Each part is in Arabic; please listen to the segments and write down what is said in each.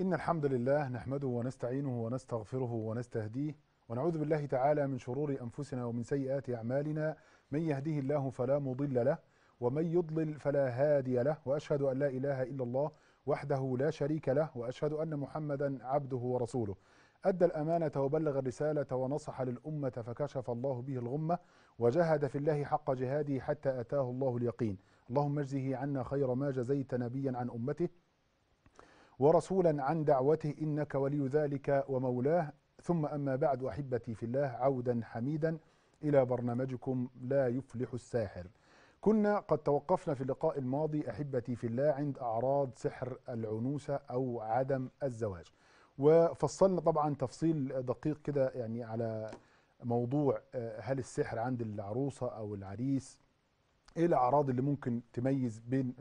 إن الحمد لله نحمده ونستعينه ونستغفره ونستهديه ونعوذ بالله تعالى من شرور أنفسنا ومن سيئات أعمالنا. من يهده الله فلا مضل له ومن يضلل فلا هادي له وأشهد أن لا إله إلا الله وحده لا شريك له وأشهد أن محمدا عبده ورسوله. أدى الأمانة وبلغ الرسالة ونصح للأمة فكشف الله به الغمة وجاهد في الله حق جهاده حتى أتاه الله اليقين. اللهم اجزه عنا خير ما جزيت نبيا عن أمته ورسولا عن دعوته إنك ولي ذلك ومولاه ثم أما بعد أحبتي في الله عودا حميدا إلى برنامجكم لا يفلح الساحر. كنا قد توقفنا في اللقاء الماضي أحبتي في الله عند أعراض سحر العنوسة أو عدم الزواج. وفصلنا طبعا تفصيل دقيق كده يعني على موضوع هل السحر عند العروسة أو العريس إيه الأعراض اللي ممكن تميز بين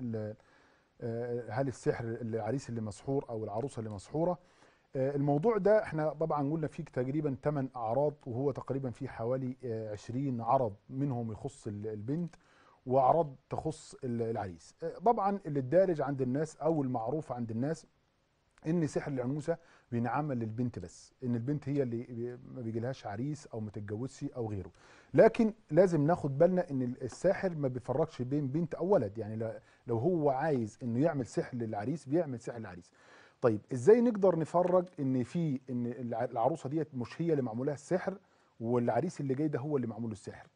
هل السحر العريس اللي مسحور أو العروسة اللي مسحورة؟ الموضوع ده إحنا طبعا قلنا فيه تقريبا 8 أعراض وهو تقريبا فيه حوالي 20 عرض منهم يخص البنت وأعراض تخص العريس. طبعا اللي الدارج عند الناس أو المعروف عند الناس إن سحر العنوسة بينعمل للبنت بس إن البنت هي اللي ما بيجيلهاش عريس أو ما تتجوزش أو غيره. لكن لازم ناخد بالنا إن الساحر ما بيفرقش بين بنت أو ولد يعني لو هو عايز إنه يعمل سحر للعريس بيعمل سحر للعريس. طيب إزاي نقدر نفرج إن في إن العروسة ديت مش هي اللي معمولها السحر والعريس اللي جاي ده هو اللي معمول السحر؟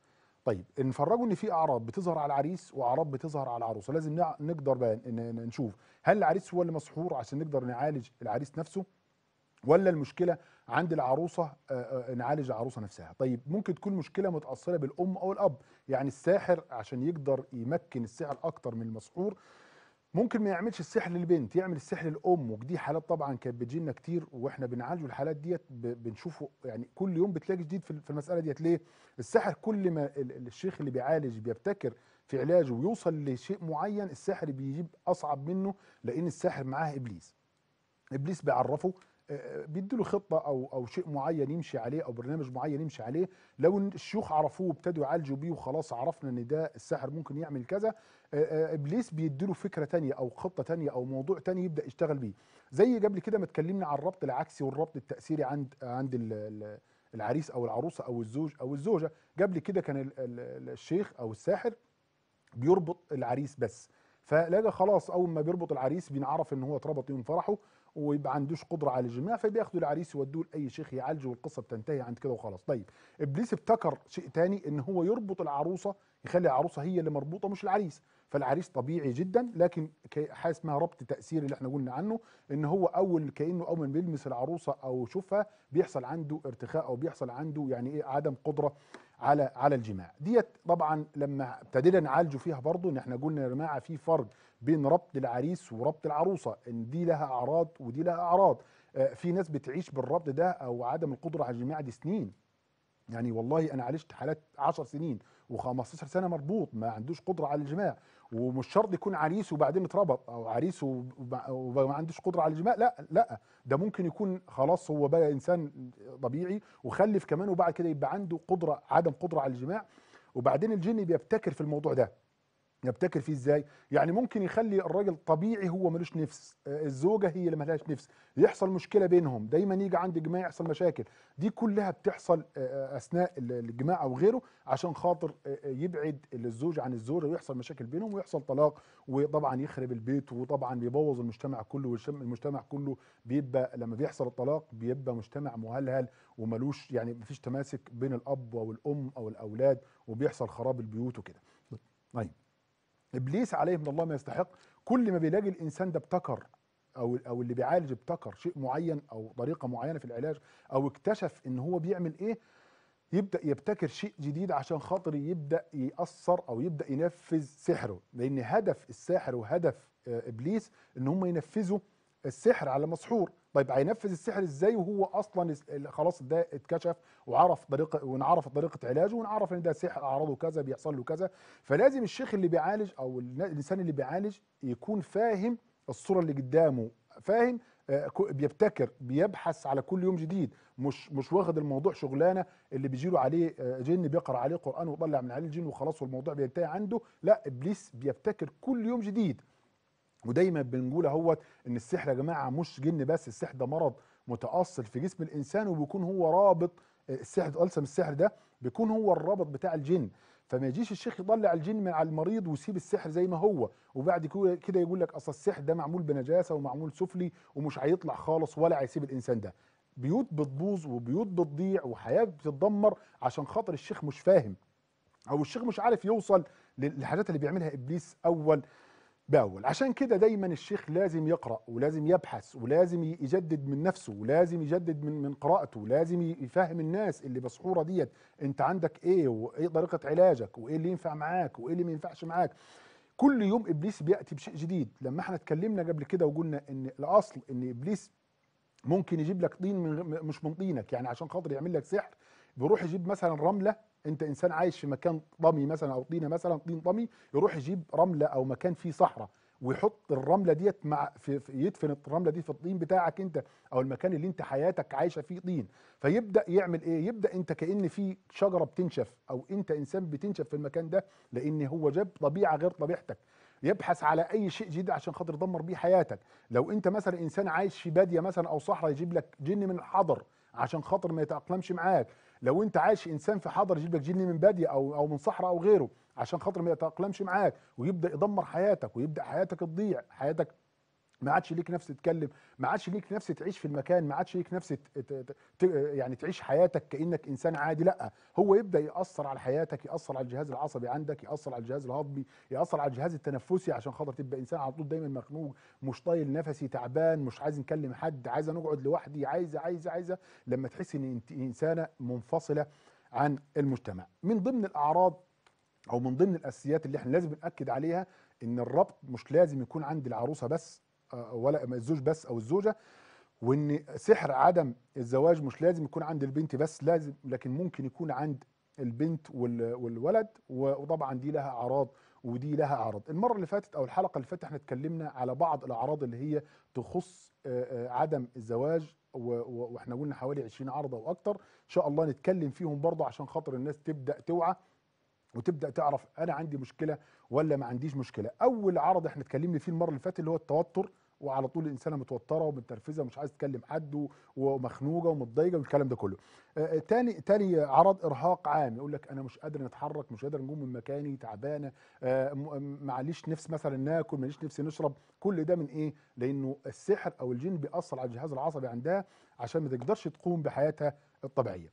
طيب نفرجوا إن في أعراض بتظهر على العريس وأعراض بتظهر على العروسة. لازم نقدر بقى نشوف هل العريس هو اللي مسحور عشان نقدر نعالج العريس نفسه؟ ولا المشكلة عند العروسة نعالج العروسة نفسها. طيب ممكن تكون مشكلة متأثرة بالأم أو الأب. يعني الساحر عشان يقدر يمكن السحر أكتر من المسحور ممكن ما يعملش السحر للبنت يعمل السحر للأم. ودي حالات طبعا كانت بتجي لنا كتير وإحنا بنعالج الحالات ديت بنشوفه يعني كل يوم بتلاقي جديد في المسألة ديت. ليه؟ السحر كل ما الشيخ اللي بيعالج بيبتكر في علاجه ويوصل لشيء معين السحر بيجيب أصعب منه لأن الساحر معاه إبليس. إبليس بيعرفه بيديله خطة أو أو شيء معين يمشي عليه أو برنامج معين يمشي عليه. لو الشيوخ عرفوه وابتدوا يعالجوا بيه وخلاص عرفنا إن ده الساحر ممكن يعمل كذا إبليس بيديله فكرة تانية أو خطة تانية أو موضوع تاني يبدأ يشتغل بيه. زي قبل كده ما اتكلمنا عن الربط العكسي والربط التأثيري عند عند العريس أو العروسة أو الزوج أو الزوجة. قبل كده كان الشيخ أو الساحر بيربط العريس بس. فلاقى خلاص أول ما بيربط العريس بينعرف إن هو اتربط يوم فرحه ويبقى عندوش قدرة على الجماع فبياخدوا العريس يودوه لأي شيخ يعالجه والقصة بتنتهي عند كده وخلاص. طيب إبليس ابتكر شيء تاني إن هو يربط العروسة يخلي العروسة هي اللي مربوطة مش العريس. فالعريس طبيعي جدا لكن حاجة اسمها ربط تاثيري اللي إحنا قلنا عنه إن هو أول كأنه أول ما بيلمس العروسة أو يشوفها بيحصل عنده ارتخاء أو بيحصل عنده يعني إيه عدم قدرة على على الجماع. ديت طبعا لما ابتدينا نعالجه فيها برضه إن إحنا قلنا يا جماعة في فرق بين ربط العريس وربط العروسة إن دي لها أعراض ودي لها أعراض. آه في ناس بتعيش بالربط ده أو عدم القدرة على الجماع دي سنين. يعني والله أنا عالجت حالات 10 سنين و15 سنة مربوط ما عندوش قدرة على الجماع. ومش شرط يكون عريس وبعدين اتربط أو عريس وما عندوش قدرة على الجماع لا لا. ده ممكن يكون خلاص هو بقى إنسان طبيعي وخلف كمان وبعد كده يبقى عنده قدرة عدم قدرة على الجماع وبعدين الجن بيبتكر في الموضوع ده. يبتكر فيه إزاي؟ يعني ممكن يخلي الراجل طبيعي هو ملوش نفس. الزوجة هي اللي ملهاش نفس. يحصل مشكلة بينهم. دايما يجي عند الجماع يحصل مشاكل. دي كلها بتحصل أثناء الجماع أو غيره عشان خاطر يبعد الزوج عن الزوجة ويحصل مشاكل بينهم ويحصل طلاق وطبعا يخرب البيت وطبعا بيبوظ المجتمع كله والمجتمع كله بيبقى لما بيحصل الطلاق بيبقى مجتمع مهلهل وملوش يعني مفيش تماسك بين الأب أو الام أو الأولاد وبيحصل خراب البيوت وكده. طيب. إبليس عليه من الله ما يستحق. كل ما بيلاقي الإنسان ده ابتكر أو أو اللي بيعالج ابتكر شيء معين أو طريقة معينة في العلاج أو اكتشف إن هو بيعمل إيه يبدأ يبتكر شيء جديد عشان خاطر يبدأ يأثر أو يبدأ ينفذ سحره. لأن هدف الساحر وهدف إبليس إن هم ينفذوا السحر على مسحور. طيب هينفذ السحر إزاي وهو أصلا خلاص ده اتكشف وعرف طريقه ونعرف طريقة علاجه ونعرف إن ده سحر أعراضه كذا بيحصل له كذا. فلازم الشيخ اللي بيعالج أو الانسان اللي بيعالج يكون فاهم الصورة اللي قدامه فاهم بيبتكر بيبحث على كل يوم جديد. مش مش واخد الموضوع شغلانة اللي بيجيله عليه جن بيقرأ عليه قرآن ويطلع من عليه الجن وخلاص والموضوع بينتهي عنده. لا إبليس بيبتكر كل يوم جديد. ودايما بنقول أهوت إن السحر يا جماعة مش جن بس السحر ده مرض متاصل في جسم الإنسان وبيكون هو رابط السحر طلسم السحر ده بيكون هو الرابط بتاع الجن. فما يجيش الشيخ يطلع الجن من على المريض ويسيب السحر زي ما هو وبعد كده يقول لك أصل السحر ده معمول بنجاسة ومعمول سفلي ومش هيطلع خالص ولا هيسيب الإنسان ده. بيوت بتبوظ وبيوت بتضيع وحياة بتتدمر عشان خاطر الشيخ مش فاهم أو الشيخ مش عارف يوصل للحاجات اللي بيعملها إبليس أول. بأول. عشان كده دايما الشيخ لازم يقرأ ولازم يبحث ولازم يجدد من نفسه ولازم يجدد من من قراءته ولازم يفهم الناس اللي بصحوره ديت أنت عندك إيه وإيه طريقة علاجك وإيه اللي ينفع معاك وإيه اللي ما ينفعش معاك. كل يوم إبليس بيأتي بشيء جديد. لما إحنا اتكلمنا قبل كده وقلنا إن الأصل إن إبليس ممكن يجيب لك طين من مش من طينك يعني عشان خاطر يعمل لك سحر بيروح يجيب مثلا رملة انت انسان عايش في مكان طمي مثلا أو طينة مثلا طين طمي يروح يجيب رملة أو مكان فيه صحراء ويحط الرملة ديت مع في يدفن الرملة دي في الطين بتاعك انت أو المكان اللي انت حياتك عايشة فيه طين. فيبدأ يعمل إيه؟ يبدأ انت كأن في شجرة بتنشف أو انت إنسان بتنشف في المكان ده لأن هو جاب طبيعة غير طبيعتك. يبحث على أي شيء جديد عشان خاطر يدمر بيه حياتك. لو انت مثلا إنسان عايش في بادية مثلا أو صحراء يجيب لك جن من الحضر عشان خاطر ما يتأقلمش معاك. لو انت عايش انسان في حضر يجيب لك جن من باديه أو أو من صحراء أو غيره عشان خاطر ما يتأقلمش معاك ويبدأ يدمر حياتك ويبدأ حياتك تضيع حياتك ما عادش ليك نفس تتكلم ما عادش ليك نفس تعيش في المكان ما عادش ليك نفس يعني تعيش حياتك كأنك إنسان عادي لأ هو يبدأ يأثر على حياتك يأثر على الجهاز العصبي عندك يأثر على الجهاز الهضمي يأثر على الجهاز التنفسي عشان خاطر تبقى إنسان على طول دايما مخنوق مش طايل نفسي تعبان مش عايز نكلم حد عايزه نقعد لوحدي عايزه عايزه عايزه لما تحس إن انت إنسانة منفصلة عن المجتمع. من ضمن الأعراض أو من ضمن الأساسيات اللي إحنا لازم نأكد عليها إن الربط مش لازم يكون عند العروسة بس ولا الزوج بس أو الزوجة وإن سحر عدم الزواج مش لازم يكون عند البنت بس لازم لكن ممكن يكون عند البنت والولد وطبعا دي لها أعراض ودي لها أعراض. المرة اللي فاتت أو الحلقة اللي فاتت إحنا اتكلمنا على بعض الأعراض اللي هي تخص عدم الزواج وإحنا قلنا حوالي 20 عرض أو أكتر. إن شاء الله نتكلم فيهم برضه عشان خاطر الناس تبدأ توعى وتبدأ تعرف أنا عندي مشكلة ولا ما عنديش مشكلة. أول عرض إحنا اتكلمنا فيه المرة اللي فاتت اللي هو التوتر وعلى طول الإنسانة متوترة ومتنرفزة ومش عايز تكلم حد ومخنوقه ومتضايقة والكلام ده كله. آه تاني تاني عرض إرهاق عام يقول لك أنا مش قادر نتحرك مش قادر نقوم من مكاني تعبانة آه معليش نفس مثلا ناكل ماليش نفس نشرب كل ده من إيه؟ لأنه السحر أو الجن بيأثر على الجهاز العصبي عندها عشان ما تقدرش تقوم بحياتها الطبيعية.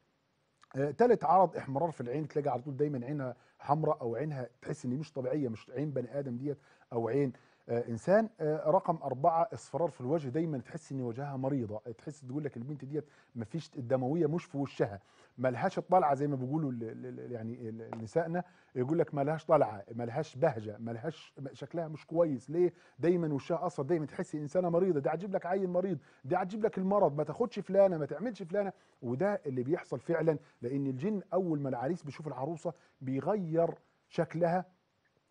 آه تالت عرض إحمرار في العين تلاقي على طول دايما عينها حمراء أو عينها تحس إن مش طبيعية مش عين بني آدم ديت أو عين. آه إنسان آه رقم أربعة إصفرار في الوجه دايما تحس إن وجهها مريضة. تحس تقول لك البنت ديت مفيش الدموية مش في وشها. ملهاش الطلعة زي ما بيقولوا يعني نسائنا. يقول لك ملهاش طلعة ملهاش بهجة ملهاش شكلها مش كويس. ليه؟ دايما وشها اصفر دايما تحس إنسانة مريضة. دي هتجيب لك عيل مريض دي هتجيب لك المرض. ما تاخدش فلانة ما تعملش فلانة. وده اللي بيحصل فعلا لأن الجن أول ما العريس بيشوف العروسة بيغير شكلها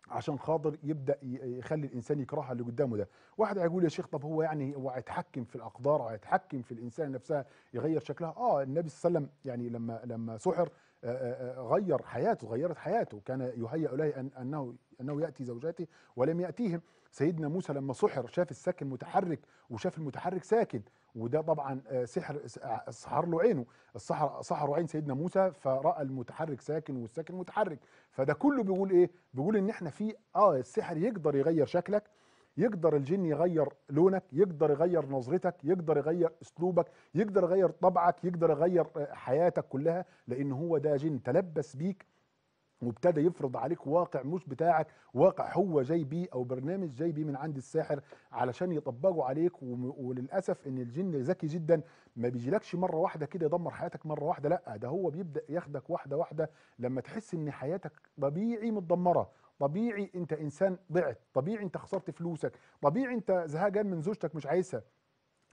عشان خاطر يبدأ يخلي الإنسان يكرهها اللي قدامه ده. واحد هيقول يا شيخ طب هو يعني هو هيتحكم في الأقدار هيتحكم في الإنسان نفسها يغير شكلها؟ آه النبي صلى الله عليه وسلم يعني لما لما سحر غير حياته غيرت حياته. كان يهيأ له أن أنه أنه يأتي زوجاته ولم يأتيهم. سيدنا موسى لما سحر شاف الساكن متحرك وشاف المتحرك ساكن وده طبعا سحر سحر له عينه. السحر سحروا عين سيدنا موسى فرأى المتحرك ساكن والساكن متحرك. فده كله بيقول إيه؟ بيقول إن إحنا في آه السحر يقدر يغير شكلك يقدر الجن يغير لونك يقدر يغير نظرتك يقدر يغير أسلوبك يقدر يغير طبعك يقدر يغير حياتك كلها لأن هو ده جن تلبس بيك وابتدى يفرض عليك واقع مش بتاعك واقع هو جاي بيه أو برنامج جاي بيه من عند الساحر علشان يطبقه عليك وللأسف إن الجن ذكي جدا. ما بيجيلكش مرة واحدة كده يدمر حياتك مرة واحدة لأ ده هو بيبدأ ياخدك واحدة واحدة. لما تحس إن حياتك طبيعي متدمرة طبيعي أنت إنسان ضعت طبيعي أنت خسرت فلوسك طبيعي أنت زهقان من زوجتك مش عايزها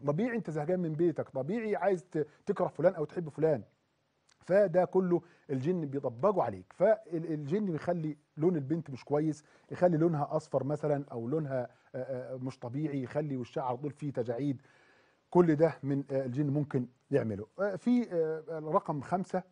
طبيعي أنت زهقان من بيتك طبيعي عايز تكره فلان أو تحب فلان. فده كله الجن بيطبقوا عليك. فالجن بيخلي لون البنت مش كويس يخلي لونها أصفر مثلا أو لونها مش طبيعي يخلي وشها على طول فيه تجاعيد. كل ده من الجن ممكن يعمله. في رقم خمسة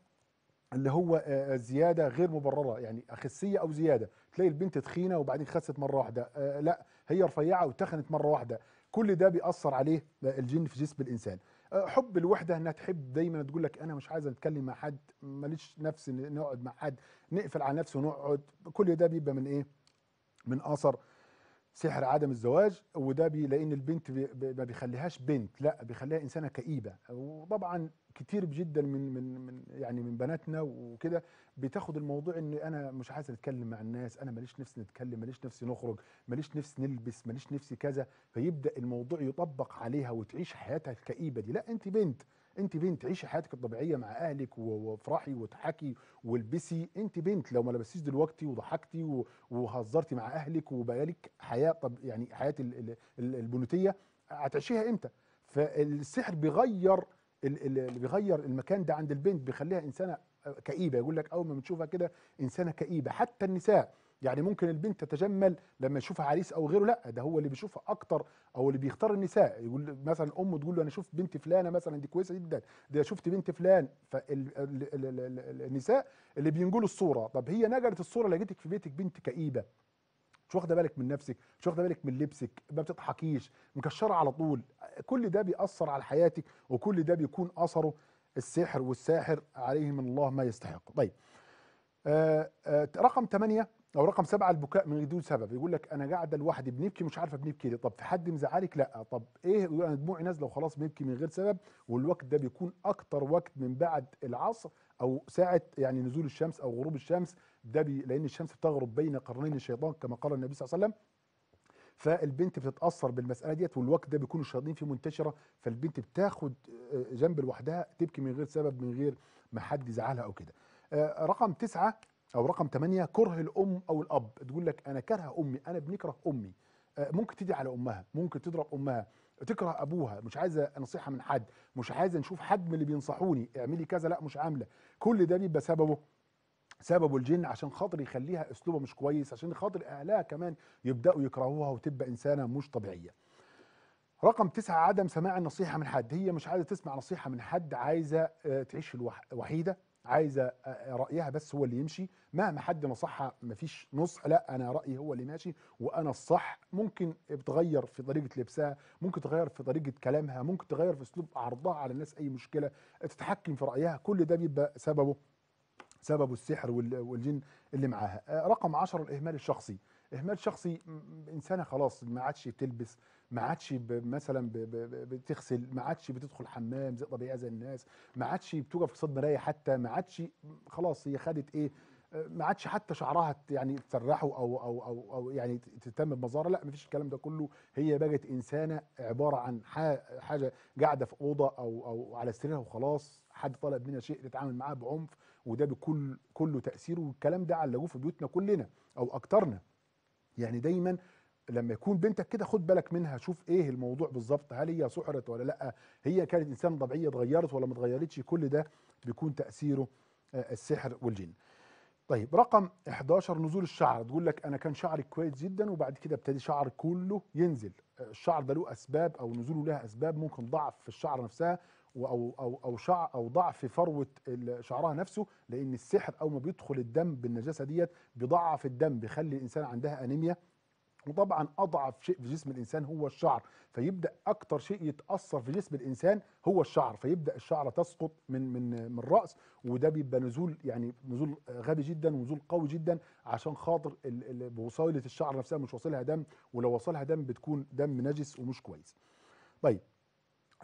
اللي هو زيادة غير مبررة يعني أخسية أو زيادة. تلاقي البنت تخينة وبعدين خست مرة واحدة. لا هي رفيعة وتخنت مرة واحدة. كل ده بيأثر عليه الجن في جسم الإنسان. آه، حب الوحدة إنها تحب دايما تقول لك أنا مش عايزه أتكلم مع حد ماليش نفس نقعد مع حد نقفل على نفسه ونقعد كل ده بيبقى من إيه؟ من أثر. سحر عدم الزواج وده بي لأن البنت بي ما بيخليهاش بنت لا بيخليها إنسانة كئيبة. وطبعا كتير جدا من من من يعني من بناتنا وكده بتاخد الموضوع إن أنا مش عايزه أتكلم مع الناس أنا ماليش نفسي نتكلم ماليش نفسي نخرج ماليش نفسي نلبس ماليش نفسي كذا. فيبدأ الموضوع يطبق عليها وتعيش حياتها الكئيبة دي. لا أنت بنت. انت بنت عيشي حياتك الطبيعية مع أهلك وافرحي واضحكي والبسي. انت بنت لو ما لبستيش دلوقتي وضحكتي وهزرتي مع أهلك وبقالك حياة طب يعني حياة ال- ال- ال- البنوتية هتعيشيها إمتى؟ فالسحر بيغير ال- ال- اللي بيغير المكان ده عند البنت بيخليها إنسانة كئيبة. يقول لك أول ما بتشوفها كده إنسانة كئيبة. حتى النساء يعني ممكن البنت تتجمل لما يشوفها عريس أو غيره لا ده هو اللي بيشوفها أكتر أو اللي بيختار النساء. يقول مثلا ام تقول له أنا شفت بنت فلانة مثلا دي كويسة جدا ده شفت بنت فلان. فالنساء اللي بينقلوا الصورة طب هي نقلت الصورة لقيتك في بيتك بنت كئيبة. مش واخدة بالك من نفسك مش واخدة بالك من لبسك ما بتضحكيش مكشرة على طول. كل ده بيأثر على حياتك وكل ده بيكون أثره السحر والساحر عليه من الله ما يستحق. طيب آه آه رقم 8 أو رقم 7 البكاء من دون سبب يقول لك أنا قاعدة لوحدي بنبكي مش عارفة بنبكي ليه طب في حد مزعلك؟ لا. طب إيه؟ أنا دموعي نازلة وخلاص بنبكي من غير سبب والوقت ده بيكون أكتر وقت من بعد العصر أو ساعة يعني نزول الشمس أو غروب الشمس. ده بي لأن الشمس بتغرب بين قرنين الشيطان كما قال النبي صلى الله عليه وسلم. فالبنت بتتأثر بالمسألة ديت والوقت ده بيكون الشياطين فيه منتشرة فالبنت بتاخد آه، جنب لوحدها تبكي من غير سبب من غير ما حد يزعلها أو كده. آه، رقم تسعة أو رقم ثمانية كره الأم أو الأب. تقول لك أنا كارهه أمي أنا بنكره أمي. آه، ممكن تدعي على أمها ممكن تضرب أمها. تكره أبوها مش عايزة نصيحة من حد مش عايزة نشوف حد من اللي بينصحوني. اعملي كذا لا مش عاملة. كل ده بيبقى سببه سببه الجن عشان خاطر يخليها أسلوبها مش كويس عشان خاطر أهلها كمان يبدأوا يكرهوها وتبقى إنسانة مش طبيعية. رقم تسعة عدم سماع النصيحة من حد. هي مش عايزة تسمع نصيحة من حد عايزة آه، تعيش الوح- آه، رأيها بس هو اللي يمشي. مهما حد نصحها مفيش نصح. لا أنا رأيي هو اللي ماشي وأنا الصح. ممكن بتغير في طريقة لبسها ممكن تغير في طريقة كلامها ممكن تغير في أسلوب عرضها على الناس أي مشكلة. تتحكم في رأيها. كل ده بيبقى سببه سببه السحر وال- والجن اللي معاها. رقم 10 الإهمال الشخصي. إهمال شخصي إنسانة خلاص ما عادش بتلبس ما عادش مثلا بتغسل ما عادش بتدخل حمام زي طبيعي زي الناس ما عادش بتوقف قصاد مراية حتى ما عادش خلاص هي خدت إيه ما عادش حتى شعرها يعني تسرحه أو أو أو أو يعني تهتم بمظهرها لا ما فيش الكلام ده كله. هي بقت إنسانة عبارة عن حاجة قاعدة في أوضة أو أو على سريرها وخلاص حد طلب منها شيء تتعامل معاه بعنف وده بكل كله تأثيره والكلام ده علقوه في بيوتنا كلنا أو أكترنا. يعني دايما لما يكون بنتك كده خد بالك منها شوف إيه الموضوع بالظبط هل هي سحرت ولا لأ هي كانت انسان طبيعية اتغيرت ولا ما اتغيرتش كل ده بيكون تأثيره آه، السحر والجن. طيب رقم 11 نزول الشعر تقول لك أنا كان شعري كويس جدا وبعد كده ابتدي شعري كله ينزل. آه، الشعر ده له أسباب أو نزوله لها أسباب ممكن ضعف في الشعر نفسها أو أو أو شعر أو ضعف فروة شعرها نفسه لأن السحر أول ما بيدخل الدم بالنجاسة ديت بيضعف الدم بيخلي الإنسان عندها أنيميا. وطبعا أضعف شيء في جسم الإنسان هو الشعر. فيبدأ أكتر شيء يتأثر في جسم الإنسان هو الشعر. فيبدأ الشعر تسقط من من من الرأس وده بيبقى نزول يعني نزول غبي جدا ونزول قوي جدا عشان خاطر بوصيلة الشعر نفسها مش واصلها دم ولو وصلها دم بتكون دم نجس ومش كويس. طيب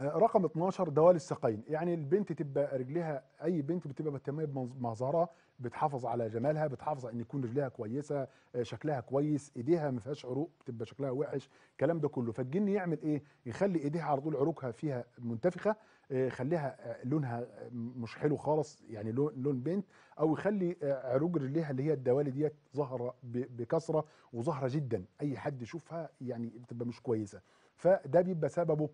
رقم 12 دوال الساقين. يعني البنت تبقى رجليها أي بنت بتبقى مهتمة بمظهرها بتحافظ على جمالها بتحافظ إن يكون رجليها كويسة آه، شكلها كويس إيديها ما فيهاش عروق بتبقى شكلها وحش الكلام ده كله. فالجن يعمل إيه؟ يخلي إيديها على طول عروقها فيها منتفخة آه، يخليها آه، لونها آه، مش حلو خالص يعني لون لون بنت أو يخلي آه، عروق رجليها اللي هي الدوالي ديت ظاهرة بكثرة وظاهرة جدا. أي حد يشوفها يعني بتبقى مش كويسة. فده بيبقى سببه.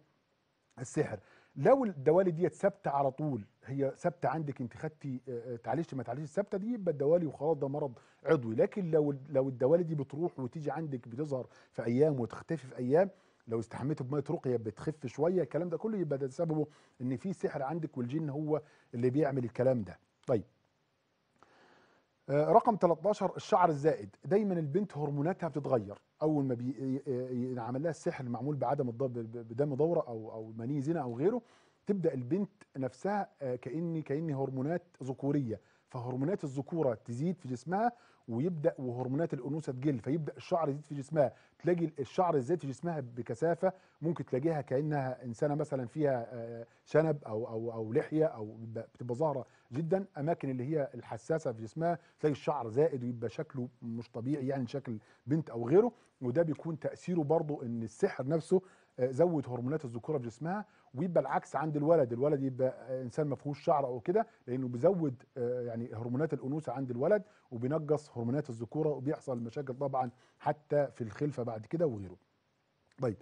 السحر. لو الدوالي ديت ثابتة على طول هي ثابتة عندك انت خدتي آه، آه، تعالجتي ما تعالجتيش ثابتة دي يبقى الدوالي وخلاص ده مرض عضوي. لكن لو لو الدوالي دي بتروح وتيجي عندك بتظهر في أيام وتختفي في أيام لو استحميت بمية رقية بتخف شوية الكلام ده كله يبقى ده سببه إن في سحر عندك والجن هو اللي بيعمل الكلام ده. طيب. رقم 13 الشعر الزائد. دايما البنت هرموناتها بتتغير. أول ما بينعمل لها السحر المعمول بعدم بدم دورة أو أو مني زنا أو غيره تبدأ البنت نفسها آه، كاني كأني هرمونات ذكورية. فهرمونات الذكورة تزيد في جسمها ويبدأ وهرمونات الأنوثة تقل. فيبدأ الشعر يزيد في جسمها. تلاقي الشعر الزائد في جسمها بكثافة ممكن تلاقيها كأنها إنسانة مثلا فيها آه، شنب أو أو أو لحية أو بتبقى ظاهره جدا. أماكن اللي هي الحساسة في جسمها تلاقي الشعر زائد ويبقى شكله مش طبيعي يعني شكل بنت أو غيره. وده بيكون تأثيره برضه إن السحر نفسه آه، زود هرمونات الذكورة في جسمها ويبقى العكس عند الولد. الولد يبقى إنسان ما فيهوش شعر أو كده لأنه بيزود آه، يعني هرمونات الأنوثة عند الولد وبينقص هرمونات الذكورة وبيحصل مشاكل طبعا حتى في الخلفة بعد كده وغيره. طيب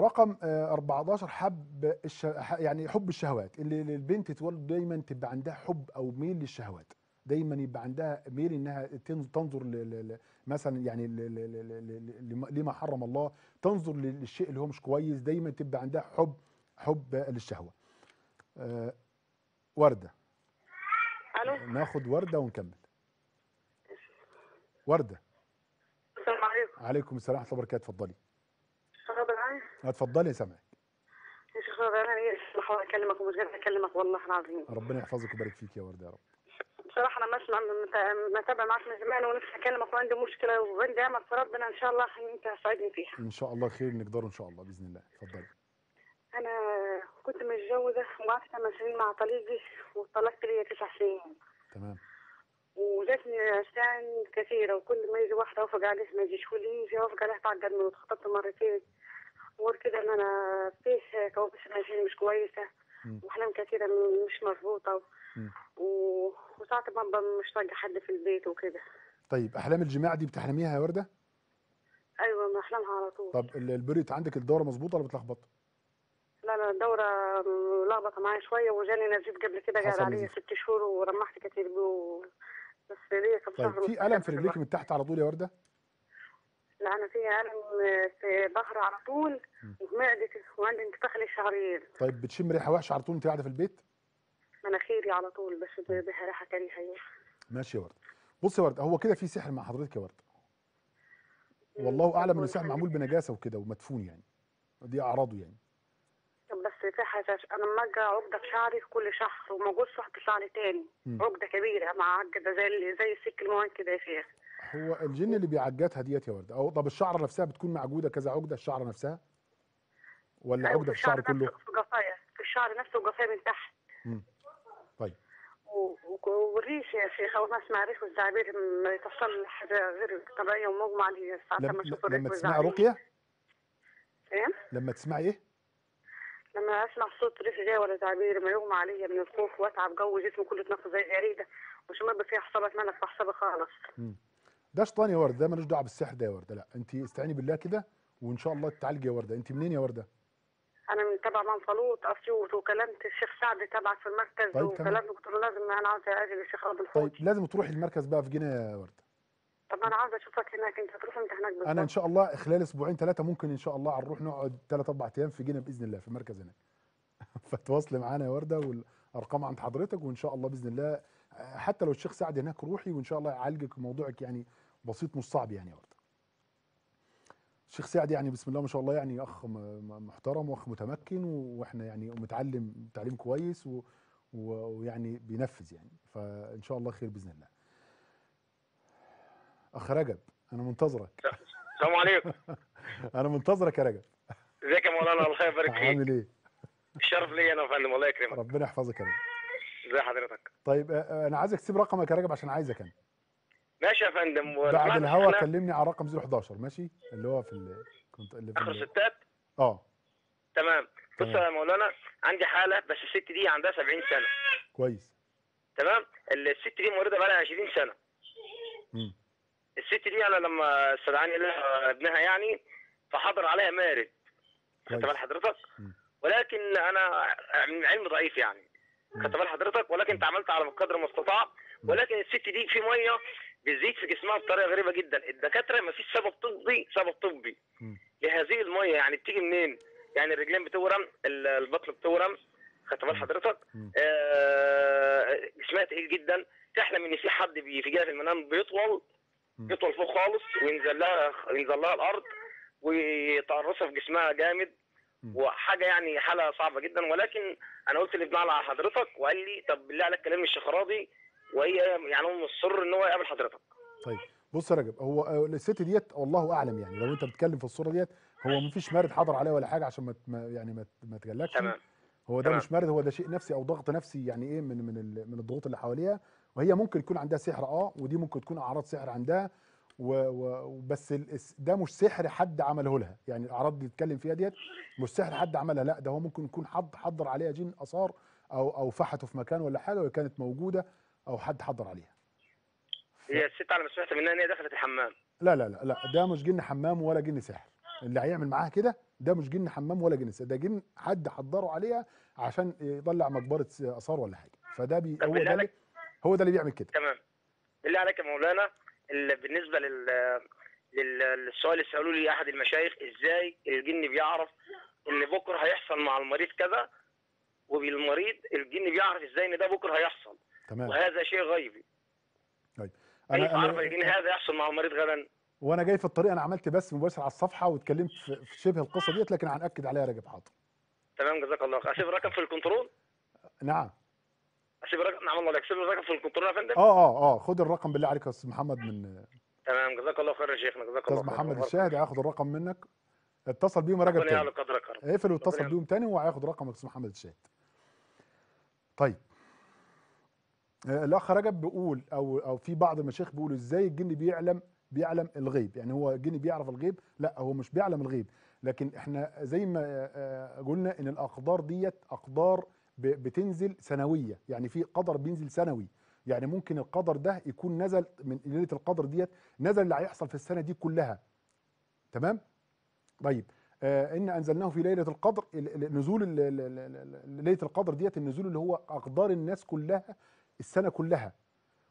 رقم آه، 14 حب الش... يعني حب الشهوات اللي البنت تولد دايما تبقى عندها حب أو ميل للشهوات. دايما يبقى عندها ميل إنها تن- تنظر ل... مثلا يعني ل... لما- حرم الله تنظر لل- للشيء اللي هو مش كويس دايما تبقى عندها حب حب للشهوة. آه، وردة. ألو؟ ناخد وردة ونكمل. وردة. السلام عليكم. عليكم السلام ورحمة الله وبركاته اتفضلي. اتفضلي يا سامعك يا شيخ أنا بحاول أكلمك ومش قادر أكلمك والله العظيم. ربنا يحفظك ويبارك فيك يا ورده يا رب. بصراحة أنا مسمع مت- متابع معاك من زمان ونفسي أكلمك وعندي مشكلة وعندي أمل في ربنا إن شاء الله ان أنت هتساعدني فيها. إن شاء الله خير نقدروا إن شاء الله بإذن الله. اتفضلي. أنا كنت متجوزة وقعدت ثمان سنين مع طليقي وطلقت لي تسع سنين. تمام. وجاتني عشان كثيرة وكل ما يجي واحدة أوافق عليه ما يجيش واللي يجي أوافق عليه تعقد منه اتخطبت مرتين. وغير كده إن أنا فيه كوابيس نفسية مش كويسة مم. وأحلام كثيرة مش مظبوطة مم. و... وساعات ببقى مش طايقة حد في البيت وكده طيب أحلام الجماع دي بتحلميها يا وردة أيوة ما أحلامها على طول طب ال- البريد عندك الدورة مظبوطة ولا بتلخبط لا لا الدورة لخبطة معايا شوية وجاني نزيف قبل كده حصل عليا. ست شهور ورمحت كتير بيه. بس ليا كم شهر طيب في ألم في رجليك من تحت على طول يا وردة لا أنا في الم في ظهري على طول مم. ومعدتي وعندي انتفاخ للشعرين طيب بتشم ريحة وحشة على طول انت قاعدة في البيت؟ مناخيري على طول بس بها ريحة كريهة أيوه ماشي يا ورده بص يا ورده هو كده في سحر مع حضرتك يا ورده والله أعلم إن السحر معمول بنجاسة وكده ومدفون يعني. دي أعراضه يعني. طب بس في حاجة أنا لما أجي عقده في شعري في كل شهر وما اقص واحدة شعري تاني مم. عقدة كبيرة مع عقدة زي زي السك الموان كده يا شيخ. هو الجن اللي بيعجتها ديت يا ورده أو طب الشعرة نفسها بتكون معجودة كذا عقدة الشعرة نفسها؟ ولا أيوة، عقدة في الشعر كله؟ في قفايا في الشعر نفسه وقفايا من تحت. مم. طيب. والريش يا شيخ اول ما اسمع ريش والزعبير ما يتوصل لي حاجة غير طبيعية ومغمى علي ساعات لم لما أشوف لما تسمعي رقية؟ إيه؟ لما تسمعي إيه؟ لما أسمع صوت ريش جاي ولا تعبير ما يغمى عليا من الخوف وأتعب. جو جسمي كله يتنفس زي الجريده مش ما يبقى فيها حصابات مالك في حسابي خالص. مم. ده شيطان يا ورده ده ملوش دعوة بالسحر ده يا ورده لا انت استعيني بالله كده وإن شاء الله تعالجي يا ورده انت منين يا ورده أنا من تبع منفلوط اسيوط وكلمت الشيخ سعد تبعك في المركز طيب، قلت له لازم أنا عاوزه أجي للشيخ عبد طيب الحوت لازم تروحي المركز بقى في جنة يا ورده طب أنا عاوزه أشوفك هناك أنت هتروح أنت هناك بالظبط. أنا إن شاء الله خلال أسبوعين ثلاثة ممكن إن شاء الله هنروح نقعد ثلاث أربع أيام في جنة بإذن الله في المركز هناك. فتواصلي معانا يا ورده والأرقام عند حضرتك وإن شاء الله بإذن الله حتى لو الشيخ سعد هناك روحي وإن شاء الله يعالجك موضوعك يعني بسيط مش صعب يعني ورده الشيخ سعد يعني بسم الله ما شاء الله يعني أخ محترم وأخ متمكن وإحنا يعني متعلم تعليم كويس و- ويعني بينفذ يعني. فإن شاء الله خير بإذن الله. أخ رجب أنا منتظرك. السلام عليكم. أنا منتظرك يا رجب. إزيك يا مولانا؟ الله يبارك فيك. عامل إيه؟ الشرف ليا أنا يا فندم الله يكرمك. ربنا يحفظك يا رجب. إزي حضرتك. طيب أنا عايزك تسيب رقمك يا رجب عشان عايزك أنا. ماشي يا فندم. بعد الهوا كلمني على رقم 011 ماشي؟ اللي هو في ال... كنت اللي في آخر. ستات؟ آه. تمام. بص. يا مولانا عندي حالة بس الست دي عندها 70 سنة. كويس. تمام؟ الست دي مريضه بقى لها 20 سنة. مم. الست دي أنا لما استدعاني لها ابنها يعني فحضر عليها مارد. خدت بال حضرتك؟ مم. ولكن أنا من علم ضعيف يعني. خدت بال حضرتك؟ ولكن تعاملت على قدر المستطاع. ولكن الست دي في مية بتزيد في جسمها بطريقة غريبة جدا. الدكاترة ما فيش سبب طبي سبب طبي. لهذه المية يعني بتيجي منين؟ يعني الرجلين بتورم ال- البطن بتورم خدت بال حضرتك. آه، جسمها تقيل جدا. تحلم إن في حد بي- في جهه المنام بيطول. يطول فوق خالص وينزل لها ينزل لها الأرض ويتقرصها في جسمها جامد. وحاجة يعني حالة صعبة جدا. ولكن أنا قلت لابن على حضرتك وقال لي طب بالله عليك كلمني الشيخ راضي وهي يعني هو مصر إن هو يقابل حضرتك. طيب بص يا رجب هو الست ديت والله أعلم يعني لو أنت بتتكلم في الصورة ديت هو مفيش مارد حضر عليها ولا حاجة عشان ما يعني ما ما تجلكش. تمام. هو ده تمام. مش مارد هو ده شيء نفسي أو ضغط نفسي يعني إيه من من من الضغوط اللي حواليها. وهي ممكن يكون عندها سحر آه ودي ممكن تكون أعراض سحر عندها. و- و- وبس ده مش سحر حد عمله لها. يعني الأعراض اللي بيتكلم فيها ديت مش سحر حد عملها لا ده هو ممكن يكون حد حضر عليها جن آثار أو أو فحته في مكان ولا حاجة وهي كانت موجودة أو حد حضر عليها. هي الست على ما سمعت منها إن هي دخلت الحمام. لا لا لا لا ده مش جن حمام ولا جن سحر اللي هيعمل معاها كده ده مش جن حمام ولا جن سحر ده جن حد حضره عليها عشان يطلع مقبرة آثار ولا حاجة. فده بي هو ده اللي هو ده اللي بيعمل كده. تمام. بالله عليك يا مولانا ال- بالنسبة لل- للسؤال اللي سألوه لي أحد المشايخ إزاي الجن بيعرف إن بكرة هيحصل مع المريض كذا وبالمريض الجن بيعرف إزاي إن ده بكرة هيحصل؟ تمام. وهذا شيء غيبي. كيف أنا عرف أنا هذا يحصل مع المريض غدا؟ وأنا جاي في الطريق أنا عملت بس مباشر على الصفحة واتكلمت في شبه القصة ديت لكن هنأكد عليها يا رجب حاضر. تمام جزاك الله خير. أسيب الرقم في الكنترول؟ نعم. أسيب الرقم؟ نعم الله عليك أسيب الرقم في الكنترول يا فندم؟ آه آه آه. خد الرقم بالله عليك يا أستاذ محمد من تمام جزاك الله خير يا شيخنا جزاك الله أستاذ خير. محمد بارك الشاهد هياخد الرقم منك. اتصل بيهم يا رجب تاني. اقفل واتصل بيهم تاني وهياخد رقمك أستاذ محمد الشاهد. طيب. الأخ رجب بيقول أو أو في بعض المشايخ بيقولوا إزاي الجن بيعلم بيعلم الغيب. يعني هو الجن بيعرف الغيب؟ لا هو مش بيعلم الغيب. لكن إحنا زي ما آه، قلنا إن الأقدار ديت أقدار بتنزل سنوية. يعني في قدر بينزل سنوي. يعني ممكن القدر ده يكون نزل من ليله القدر ديت نزل اللي هيحصل في السنة دي كلها. تمام؟ طيب آه إن أنزلناه في ليلة القدر ال- ال- نزول ليلة القدر ديت النزول اللي هو أقدار الناس كلها السنة كلها.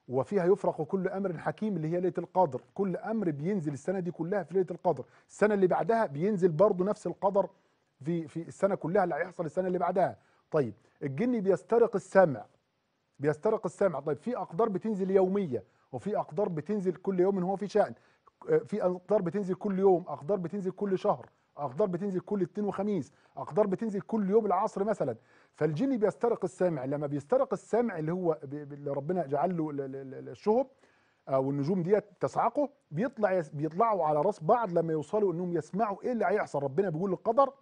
وفيها يفرق كل أمر حكيم اللي هي ليلة القدر. كل أمر بينزل السنة دي كلها في ليلة القدر. السنة اللي بعدها بينزل برضه نفس القدر في في السنة كلها اللي هيحصل السنة اللي بعدها. طيب الجن بيسترق السمع. بيسترق السمع. طيب في أقدار بتنزل يومية وفي أقدار بتنزل كل يوم هو في شأن. آه، في أقدار بتنزل كل يوم أقدار بتنزل كل شهر. أقدار بتنزل كل اثنين وخميس أقدار بتنزل كل يوم العصر مثلا. فالجن بيسترق السمع لما بيسترق السمع اللي هو اللي ربنا جعل له ال- ال- ال- الشهب أو النجوم ديت تصعقه بيطلع بيطلعوا على راس بعض لما يوصلوا إنهم يسمعوا إيه اللي هيحصل. ربنا بيقول القدر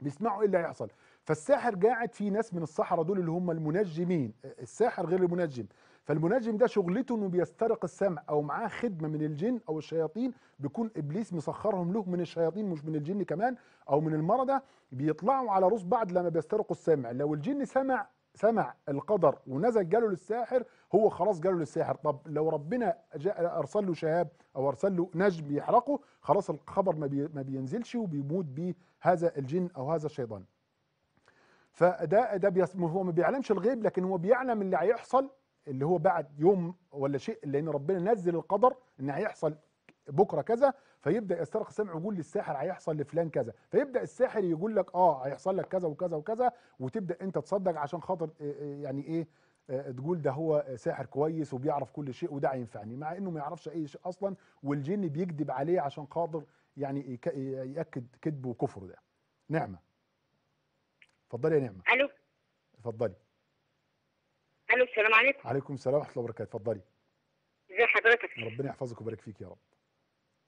بيسمعوا إيه اللي هيحصل. فالساحر قاعد في ناس من السحرة دول اللي هم المنجمين. الساحر غير المنجم. فالمنجم ده شغلته إنه بيسترق السمع أو معاه خدمة من الجن أو الشياطين بيكون إبليس مسخرهم له من الشياطين مش من الجن كمان أو من المرضى بيطلعوا على رؤوس بعض لما بيسترقوا السمع. لو الجن سمع سمع القدر ونزل جاله للساحر هو خلاص جاله للساحر. طب لو ربنا جاء أرسل له شهاب أو أرسل له نجم يحرقه خلاص الخبر ما, بي ما بينزلش وبيموت بيه هذا الجن أو هذا الشيطان. فده ده هو ما بيعلمش الغيب لكن هو بيعلم اللي هيحصل اللي هو بعد يوم ولا شيء لأن ربنا نزل القدر إن هيحصل بكرة كذا فيبدأ يسترق السمع ويقول للساحر هيحصل لفلان كذا. فيبدأ الساحر يقول لك آه هيحصل لك كذا وكذا وكذا وتبدأ أنت تصدق عشان خاطر آه، آه، يعني إيه آه، تقول ده هو ساحر كويس وبيعرف كل شيء وده هينفعني مع إنه ما يعرفش أي شيء أصلا والجن بيكذب عليه عشان خاطر يعني يأكد كذبه وكفره ده. نعمة. اتفضلي يا نعمة. ألو. اتفضلي. ألو السلام عليكم. عليكم السلام ورحمة الله وبركاته. اتفضلي. ازي حضرتك؟ ربنا يحفظك ويبارك فيك يا رب.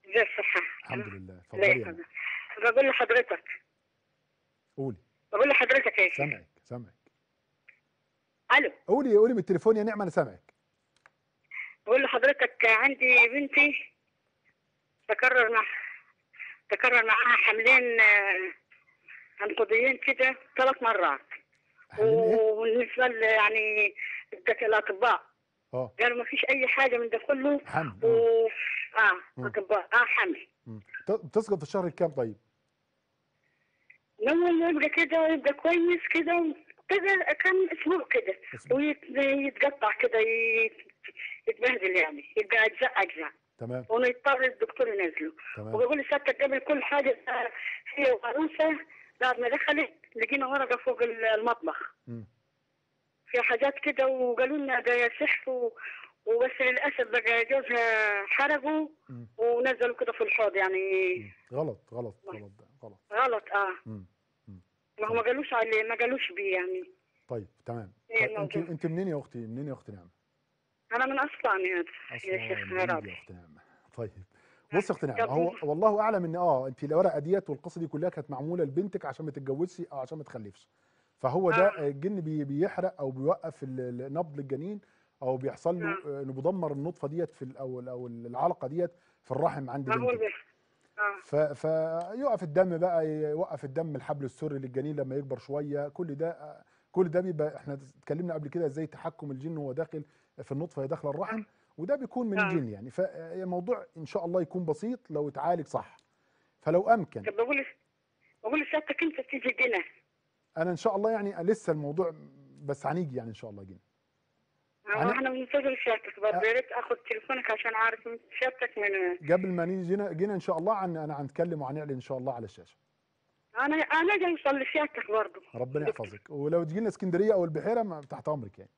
ازي الصحة؟ الحمد لله. اتفضلي. بقول لحضرتك. قولي. بقول لحضرتك يا شيخ. سامعك سامعك. ألو. قولي قولي من التليفون يا نعمة أنا سامعك. بقول لحضرتك عندي بنتي تكرر مع تكرر معاها حملين آه، عنقوديين كده ثلاث مرات. وبالنسبة ل- يعني الأطباء. آه. قالوا ما فيش أي حاجة من ده كله. حمل. و... آه. آه مم. أطباء. آه حمل. بتسقط في الشهر الكام طيب؟ لما يبقى كده ويبقى كويس كده. كده كم أسبوع كده. ويتقطع كده يت- يتبهدل يعني. يبقى أجزاء أجزاء. تمام. ونضطر الدكتور ينزله. تمام. وبيقول لي سيادتك قبل كل حاجة آه، هي وعروسه بعد ما دخلت لقينا ورقة فوق المطبخ. في حاجات كده وقالوا لنا ده سحر و- وبس للأسف بقى جوزها حرقه مم. ونزلوا كده في الحوض يعني. غلط غلط غلط غلط. غلط آه. ما هو ما قالوش عليه ما قالوش بيه يعني. طيب تمام. إيه طيب انت؟ انت منين يا أختي؟ منين يا أختي نعمه أنا من أسوان يا شيخ يا أختي نعمه طيب. بص نعمه طب هو؟ والله أعلم إن آه انت الورقة ديت والقصة دي كلها كانت معمولة لبنتك عشان ما تتجوزش أو عشان ما تخلفش. فهو ده آه. الجن بي- بيحرق أو بيوقف نبض الجنين أو بيحصل له آه، إنه بيدمر النطفة ديت في أو أو العلقة ديت في الرحم عند بنتك. ف... فيقف الدم بقى يوقف الدم الحبل السري للجنين لما يكبر شوية. كل ده كل ده بيبقى إحنا اتكلمنا قبل كده إزاي تحكم الجن وهو داخل في النطفة هي داخله الرحم. وده بيكون من آه. الجن يعني. فالموضوع إن شاء الله يكون بسيط لو اتعالج صح. فلو أمكن. طب بقول بقول لسيادتك أنت تيجي جنة. أنا إن شاء الله يعني لسه الموضوع بس هنيجي يعني إن شاء الله جن أنا- إحنا بننتظر سيادتك برضه يا ريت اخد تليفونك عشان أعرف سيادتك من قبل ما نيجي جينا, جينا إن شاء الله عن أنا هنتكلم وهنعلن إن شاء الله على الشاشة. أنا أنا جاي اوصل لسيادتك برضه. ربنا يحفظك. ولو تجينا اسكندرية أو البحيرة ما تحت أمرك يعني.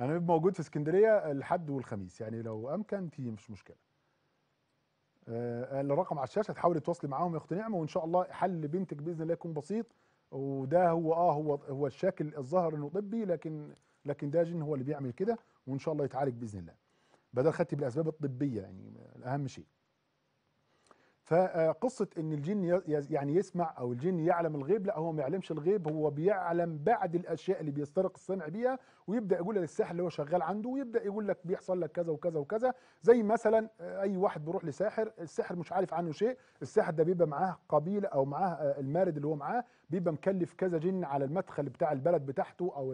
أنا موجود في اسكندرية الحد والخميس يعني لو امكن تيجي مش مشكلة. آه الرقم على الشاشة تحاولي تواصلي معاهم يا اخت نعمة وإن شاء الله حل بنتك بإذن الله يكون بسيط. وده هو آه هو هو الشكل الظاهر إنه طبي لكن لكن ده جن هو اللي بيعمل كده وإن شاء الله يتعالج بإذن الله. بدل خدتي بالأسباب الطبية يعني أهم شيء. فقصة إن الجن يعني يسمع أو الجن يعلم الغيب لا هو ما يعلمش الغيب هو بيعلم بعد الأشياء اللي بيسترق السمع بيها ويبدأ يقول للساحر اللي هو شغال عنده ويبدأ يقول لك بيحصل لك كذا وكذا وكذا. زي مثلا آه، أي واحد بيروح لساحر الساحر مش عارف عنه شيء الساحر ده بيبقى معاه قبيلة أو معاه آه، المارد اللي هو معاه بيبقى مكلف كذا جن على المدخل بتاع البلد بتاعته أو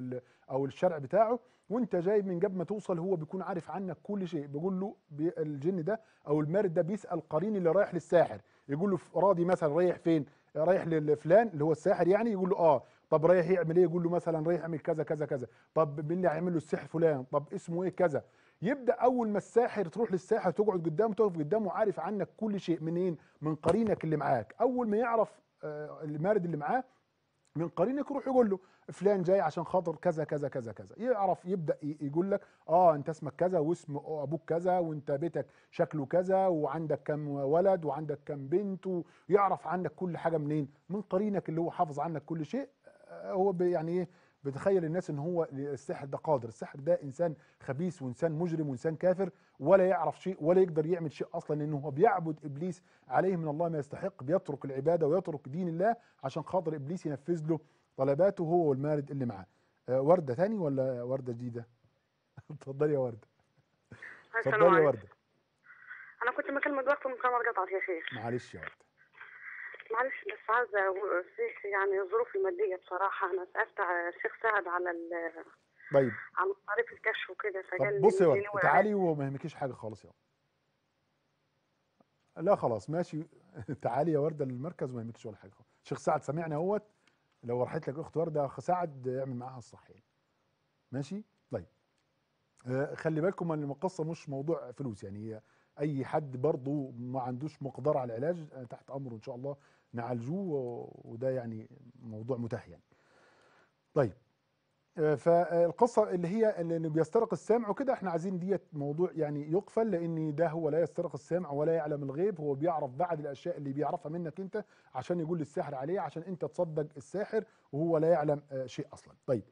أو الشرع بتاعه وأنت جاي من قبل ما توصل هو بيكون عارف عنك كل شيء. بيقول له الجن ده أو المارد ده بيسأل قرين اللي رايح للساحر. يقول له راضي مثلا رايح فين؟ رايح لفلان اللي هو الساحر يعني؟ يقول له آه. طب رايح يعمل إيه؟ يقول له مثلا رايح يعمل كذا كذا كذا. طب مين اللي هيعمل له السحر؟ فلان. طب اسمه إيه؟ كذا. يبدأ أول ما الساحر تروح للساحر تقعد قدامه تقف قدامه عارف عنك كل شيء. منين؟ من قرينك اللي معاك. أول ما يعرف آه، المارد اللي معاه من قرينك يروح يقول له فلان جاي عشان خاطر كذا كذا كذا كذا. يعرف يبدأ يقول لك آه أنت اسمك كذا واسم أبوك كذا وأنت بيتك شكله كذا وعندك كم ولد وعندك كم بنت ويعرف عنك كل حاجة منين. من قرينك اللي هو حافظ عنك كل شيء آه، هو يعني إيه بتخيل الناس إن هو السحر ده قادر. السحر ده إنسان خبيث وإنسان مجرم وإنسان كافر ولا يعرف شيء ولا يقدر يعمل شيء أصلا لأنه هو بيعبد إبليس عليه من الله ما يستحق بيترك العبادة ويترك دين الله عشان خاطر إبليس ينفذ له طلباته هو والمارد اللي معاه. آه، وردة تاني ولا وردة جديدة؟ اتفضلي يا وردة. اتفضلي يا. وردة. أنا كنت مكلمة وقت المكالمة قطعت يا شيخ. معلش يا وردة. معلش بس أقول- في يعني الظروف المادية بصراحة. أنا سألت على الشيخ سعد على ال- طيب. على مصاريف الكشف وكده فقال بصي يا تعالي وما يهمكيش حاجة خالص يا ورده لا خلاص ماشي. تعالي يا وردة للمركز وما يهمكيش ولا حاجة خالص. شيخ سعد سامعني أهوت. لو راحت لك أخت وردة أخ سعد اعمل معاها الصح يعني ماشي؟ طيب. آه، خلي بالكم إن القصة مش موضوع فلوس يعني هي أي حد برضه ما عندوش مقدرة على العلاج آه، تحت أمره إن شاء الله. نعالجوه وده يعني موضوع متاح يعني. طيب آه، فالقصة اللي هي اللي بيسترق السمع وكده إحنا عايزين ديت موضوع يعني يقفل لأن ده هو لا يسترق السمع ولا يعلم الغيب هو بيعرف بعد الأشياء اللي بيعرفها منك أنت عشان يقول للساحر عليه عشان أنت تصدق الساحر وهو لا يعلم آه، شيء أصلا. طيب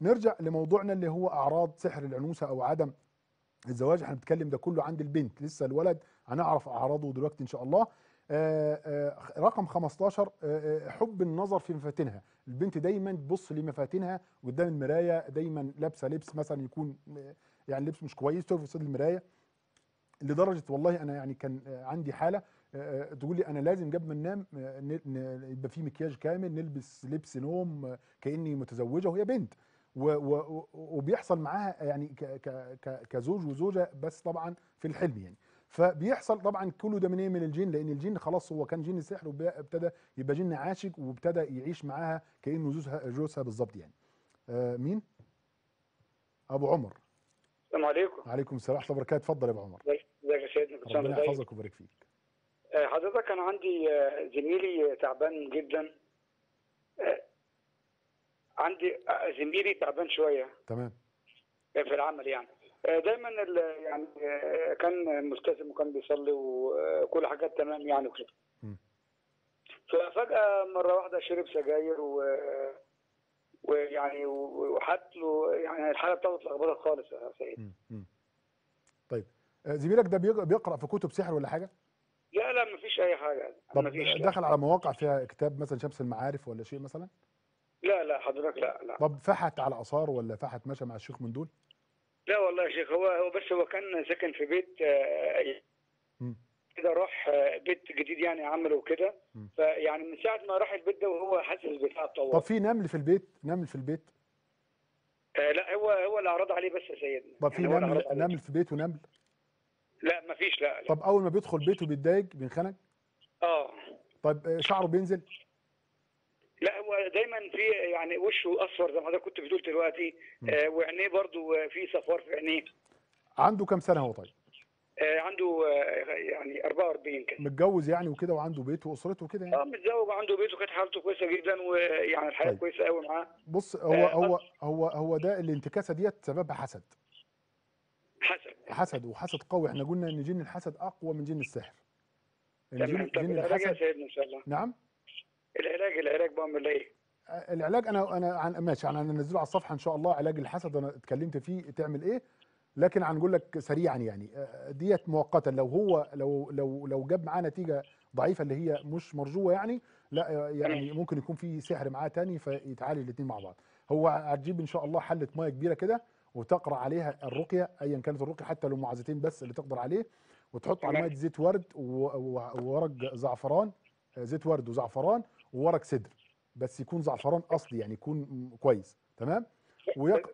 نرجع لموضوعنا اللي هو أعراض سحر العنوسة أو عدم الزواج. إحنا بنتكلم ده كله عند البنت لسه الولد هنعرف أعراضه دلوقتي إن شاء الله. آه، آه، رقم 15 آه، آه، حب النظر في مفاتنها. البنت دايما تبص لمفاتنها قدام المراية دايما لابسة لبس مثلا يكون آه، يعني لبس مش كويس تقف قصاد المراية. لدرجة والله أنا يعني كان آه، عندي حالة آه، آه، تقول لي أنا لازم قبل ما ننام آه، يبقى في مكياج كامل نلبس لبس نوم آه، كأني متزوجة وهي بنت. وبيحصل معاها يعني كزوج وزوجة بس طبعا في الحلم يعني. فبيحصل طبعا كله ده من إيه من الجن لأن الجن خلاص هو كان جن سحر وابتدى يبقى جن عاشق وابتدى يعيش معاها كأنه جوزها جوزها بالظبط يعني. آه مين؟ أبو عمر. السلام عليكم. عليكم السلام ورحمة الله وبركاته. اتفضل يا أبو عمر. ازيك يا سيدنا ربنا طيب يحفظك ويبارك فيك. آه، حضرتك أنا عندي آه، زميلي تعبان جدا. آه، عندي زميلي تعبان شوية. تمام. في العمل يعني. دايما ال- يعني آه، كان ملتزم وكان بيصلي وكل حاجات تمام يعني وكده. ففجأة مرة واحدة شرب سجاير و ويعني وحط له يعني الحالة بتاعته اتلخبطت خالص يا سيد. طيب آه، زميلك ده بيق- بيقرأ في كتب سحر ولا حاجة؟ لا لا مفيش أي حاجة. طب مفيش لا. دخل على مواقع فيها كتاب مثلا شمس المعارف ولا شيء مثلا؟ لا لا حضرتك لا لا. طب فحت على آثار ولا فحت مشى مع الشيخ من دول لا والله يا شيخ هو هو بس هو كان ساكن في بيت آه،. كده راح آه، بيت جديد يعني عمله كده مم. فيعني من ساعة ما راح البيت ده وهو حاسس بتاع طب الطوارئ في نمل في البيت؟ نمل في البيت؟ آه لا هو هو اللي عرض عليه بس يا سيدنا. طب في يعني نمل. نمل في بيته نمل لا مفيش لا, لا. طب أول ما بيدخل بيته بيتضايق بينخنق؟ آه. طب آه، شعره بينزل؟ لا هو دايما في يعني وشه أصفر زي ما حضرتك كنت بتقول دلوقتي. آه وعينيه برضو آه، في صفار في عينيه. عنده كام سنة هو طيب؟ آه عنده آه يعني 44 كده. متجوز يعني وكده وعنده بيت وأسرته وكده يعني؟ آه متزوج وعنده بيت وكانت حالته كويسة جدا ويعني الحياة طيب. كويسة قوي معاه. بص هو آه، هو هو هو ده الانتكاسة ديت سببها حسد. حسن حسد وحسد قوي. إحنا قلنا إن جن الحسد أقوى من جن السحر. إن جن, جن الحسد سيدنا إن شاء الله. نعم؟ العلاج العلاج بعمل إيه؟ العلاج أنا أنا عن ماشي أنا هنزله على الصفحة إن شاء الله علاج الحسد أنا اتكلمت فيه تعمل إيه لكن هنقول لك سريعا يعني آه، ديت مؤقتا لو هو لو لو لو جاب معاه نتيجة ضعيفة اللي هي مش مرجوة يعني لا آه، يعني ممكن يكون في سحر معاه تاني فيتعالج الاثنين مع بعض هو هتجيب إن شاء الله حلة ميه كبيرة كده وتقرأ عليها الرقية ايا كانت الرقية حتى لو معزتين بس اللي تقدر عليه وتحط على. ميه زيت ورد وورق زعفران آه، زيت ورد وزعفران وورق سدر بس يكون زعفران أصلي يعني يكون كويس تمام؟ ويق...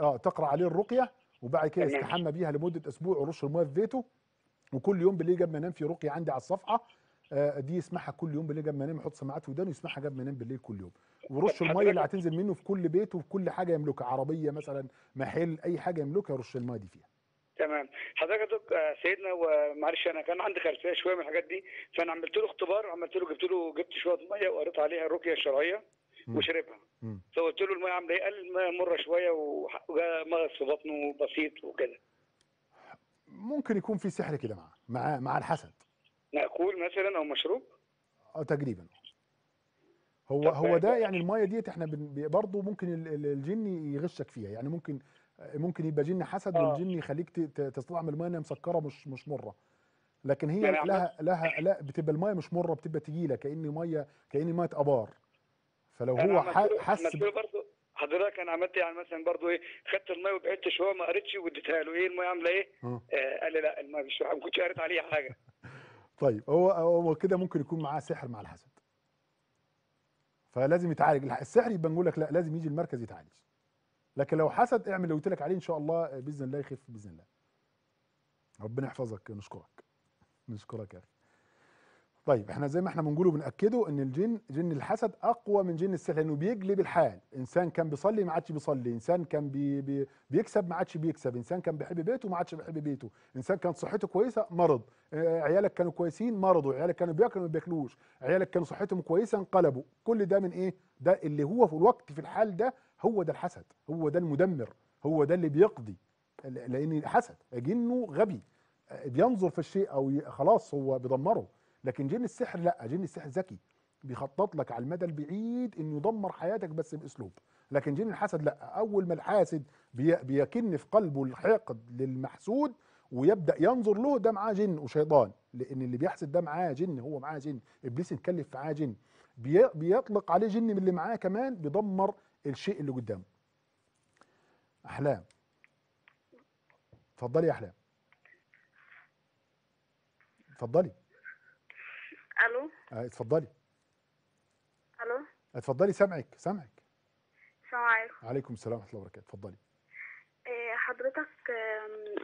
آه تقرأ عليه الرقية وبعد كده. يستحمى بيها لمدة أسبوع ورش الميه في بيته وكل يوم بالليل قبل ما ينام في رقية عندي على الصفحة آه دي يسمعها كل يوم بالليل قبل ما ينام يحط سماعات ودانه يسمعها قبل ما ينام بالليل كل يوم. ورش الميه اللي هتنزل منه في كل بيته وفي كل حاجة يملكها عربية مثلا محل أي حاجة يملكها يرش الميه دي فيها. تمام. حضرتك يا آه، سيدنا ومعلش أنا كان عندي خلفية شوية من الحاجات دي فأنا عملت له اختبار عملت له جبت له جبت شوية مية وقريت عليها الرقية الشرعية. وشربها. فقلت له المية عاملة إيه؟ قال المية مرة شوية وجا مغص في بطنه بسيط وكده. ممكن يكون في سحر كده معاه مع مع الحسد. مأكول مثلا أو مشروب؟ آه تقريبا. هو هو ده يعني المايه ديت إحنا برضه ممكن ال- ال- الجن يغشك فيها. يعني ممكن ممكن يبقى جن حسد آه. والجن يخليك تطلع من المايه مسكرة مش مش مرة لكن هي يعني لها لها لا بتبقى المايه مش مرة بتبقى تقيلة كأن ميه كأن ميه ابار فلو أنا هو حس حضرتك أنا عملت يعني مثلا برضه إيه خدت المية وبعدت شوية ما قريتش واديتها له إيه المية عاملة إيه؟ آه. آه قال لي لا المية مش ما كنتش قريت عليها حاجة طيب هو هو كده ممكن يكون معاه سحر مع الحسد فلازم يتعالج السحر يبقى نقول لك لا لازم يجي المركز يتعالج لكن لو حسد اعمل اللي قلت لك عليه إن شاء الله بإذن الله يخف بإذن الله. ربنا يحفظك نشكرك. نشكرك يا أخي. طيب إحنا زي ما إحنا بنقوله بناكده إن الجن جن الحسد أقوى من جن السحر لأنه بيقلب الحال. إنسان كان بيصلي ما عادش بيصلي إنسان كان بي بي بيكسب ما عادش بيكسب إنسان كان بيحب بيته ما عادش بيحب بيته. إنسان كانت صحته كويسة مرض. آه، عيالك كانوا كويسين مرضوا عيالك كانوا بياكلوا ما بياكلوش عيالك كانوا صحتهم كويسة انقلبوا. كل ده من إيه؟ ده اللي هو في الوقت في الحال ده هو ده الحسد هو ده المدمر هو ده اللي بيقضي لأن حسد جنه غبي. آه، بينظر في الشيء أو خلاص هو بيدمره. لكن جن السحر لا جن السحر ذكي. بيخطط لك على المدى البعيد انه يدمر حياتك بس بأسلوب. لكن جن الحسد لا أول ما الحاسد بي- بيكن في قلبه الحقد للمحسود ويبدأ ينظر له ده معاه جن وشيطان. لأن اللي بيحسد ده معاه جن هو معاه جن. إبليس اتكلف معاه جن. بي- بيطلق عليه جن من اللي معاه كمان بيدمر الشيء اللي قدامه. أحلام. اتفضلي يا أحلام. اتفضلي. ألو؟ آه، اتفضلي. ألو؟ اتفضلي سامعك سامعك. السلام عليكم. عليكم السلام ورحمة الله وبركاته اتفضلي. إيه، حضرتك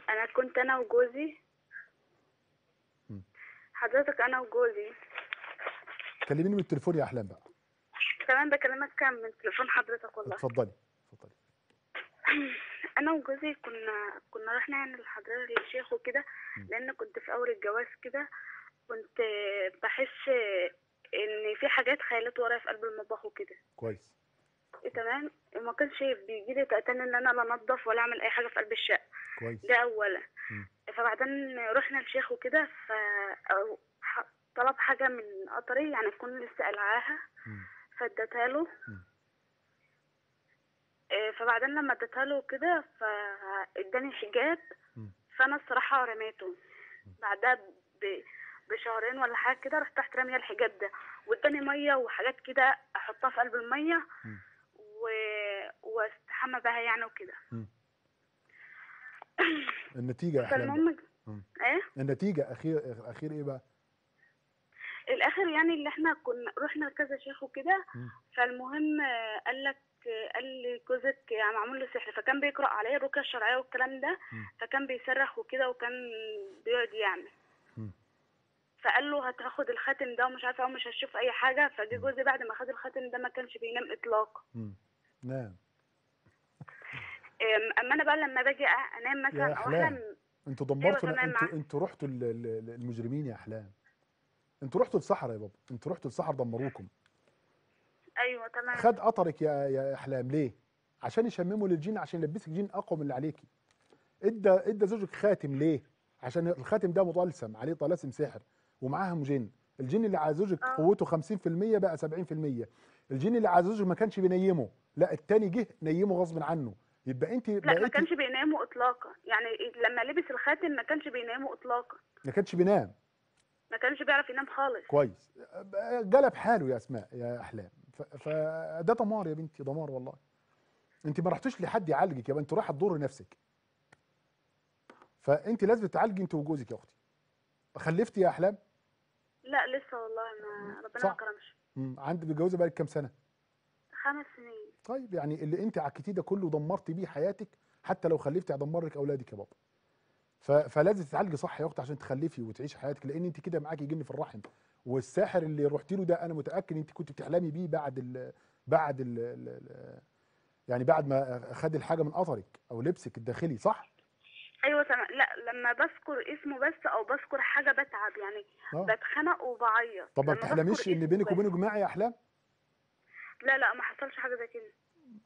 أنا كنت أنا وجوزي. حضرتك أنا وجوزي. كلميني من التليفون يا أحلام بقى. كمان بكلمك من تليفون حضرتك والله. اتفضلي اتفضلي. أنا وجوزي كنا كنا رحنا يعني لحضرة الشيخ وكده. لأن كنت في أول الجواز كده كنت بحس إن في حاجات خيالات ورايا في قلب المطبخ وكده. كويس. تمام؟ وما كانش بيجي لي تأتاني إن أنا لا انضف ولا أعمل أي حاجة في قلب الشقة. كويس. ده اولا. فبعدين رحنا لشيخ وكده ف طلب حاجة من قطري يعني تكون لسه قلعاها. فاديتها له. آه، فبعدين لما اديتها له كده فاداني حجاب. فانا الصراحة رميته بعدها. بشهرين ولا حاجة كده رحت تحت راميه الحجاب ده واداني مية وحاجات كده احطها في قلب المية. و... واستحمى بها يعني وكده النتيجة أحلام. فالمهم مم. إيه النتيجة اخير أخير إيه بقى الآخر يعني اللي إحنا كنا رحنا لكذا شيخ وكده. فالمهم آه، قال لك قال لي جوزك يعني معمول له سحر فكان بيقرأ عليه الرقية الشرعية والكلام ده. فكان بيصرخ وكده وكان بيقعد يعمل. فقال له هتاخد الخاتم ده ومش عارفة ومش هتشوف أي حاجة فجه جوزي بعد ما خد الخاتم ده ما كانش بينام اطلاقا. نعم أما أنا بقى لما باجي أنام مثلا أو. أحلم أنتوا دمرتوا تمام أنتوا. أنتوا رحتوا ال- ال- المجرمين يا أحلام أنتوا رحتوا الصحراء يا بابا. أنتوا رحتوا الصحراء دمروكم. أيوه تمام. خد قطرك يا يا أحلام. ليه؟ عشان يشمموا للجن عشان يلبسك جن أقوى من اللي عليكي. إدى إدى زوجك خاتم. ليه؟ عشان الخاتم ده مطلسم عليه طلاسم سحر ومعاهم جن. الجن اللي على زوجك آه. قوته 50% بقى 70% الجن اللي على زوجك ما كانش بينيمه. لا التاني جه نيمه غصب عنه. يبقى انت لا ما كانش بيناموا اطلاقا. يعني لما لبس الخاتم ما كانش بيناموا اطلاقا. ما كانش بينام. ما كانش بيعرف ينام خالص. كويس. جلب حاله يا أسماء يا أحلام. فده دمار يا بنتي دمار والله. أنت ما رحتوش لحد يعالجك يبقى انت رايحه تضر نفسك. فأنت لازم تعالجي أنت وجوزك يا أختي. خلفتي يا أحلام؟ لا لسه والله ما ربنا. ما كرمش. مم، عندك متجوزه بقالك كام سنة؟ خمس سنين. طيب يعني اللي أنت عكيتيه ده كله دمرتي بيه حياتك حتى لو خلفتي هيدمر لك أولادك يا بابا. فلازم تتعالجي صح يا أختي عشان تخلفي وتعيشي حياتك لأن انت كده معاكي جن في الرحم والساحر اللي رحتي له ده أنا متأكد انت كنت بتحلمي بيه بعد ال بعد ال ال يعني بعد ما خد الحاجة من قطرك أو لبسك الداخلي صح؟ أيوه تمام لا لما بذكر اسمه بس أو بذكر حاجة بتعب يعني آه بتخنق وبعيط طب ما بتحلميش إن بينك. وبينه جماعي أحلام؟ لا لا ما حصلش حاجة زي كده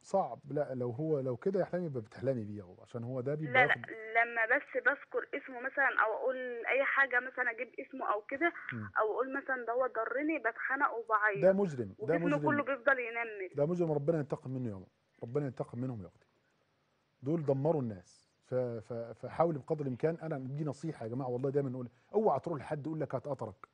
صعب. لا لو هو لو كده احلام يبقى بتحلمي بيه أهو عشان هو ده بيبقى لا لا لما بس بذكر اسمه مثلا أو أقول أي حاجة مثلا أجيب اسمه أو كده. أو أقول مثلا ده هو ضرني بتخنق وبعيط. ده مجرم ده مجرم. كله بيفضل ينمل ده مجرم ربنا ينتقم منه يا ماما ربنا ينتقم منهم يا أختي. دول دمروا الناس. ف- ف- فحاول بقدر الإمكان أنا دي نصيحة يا جماعة والله دايما نقول اوعى تروح لحد يقول لك هات قطرك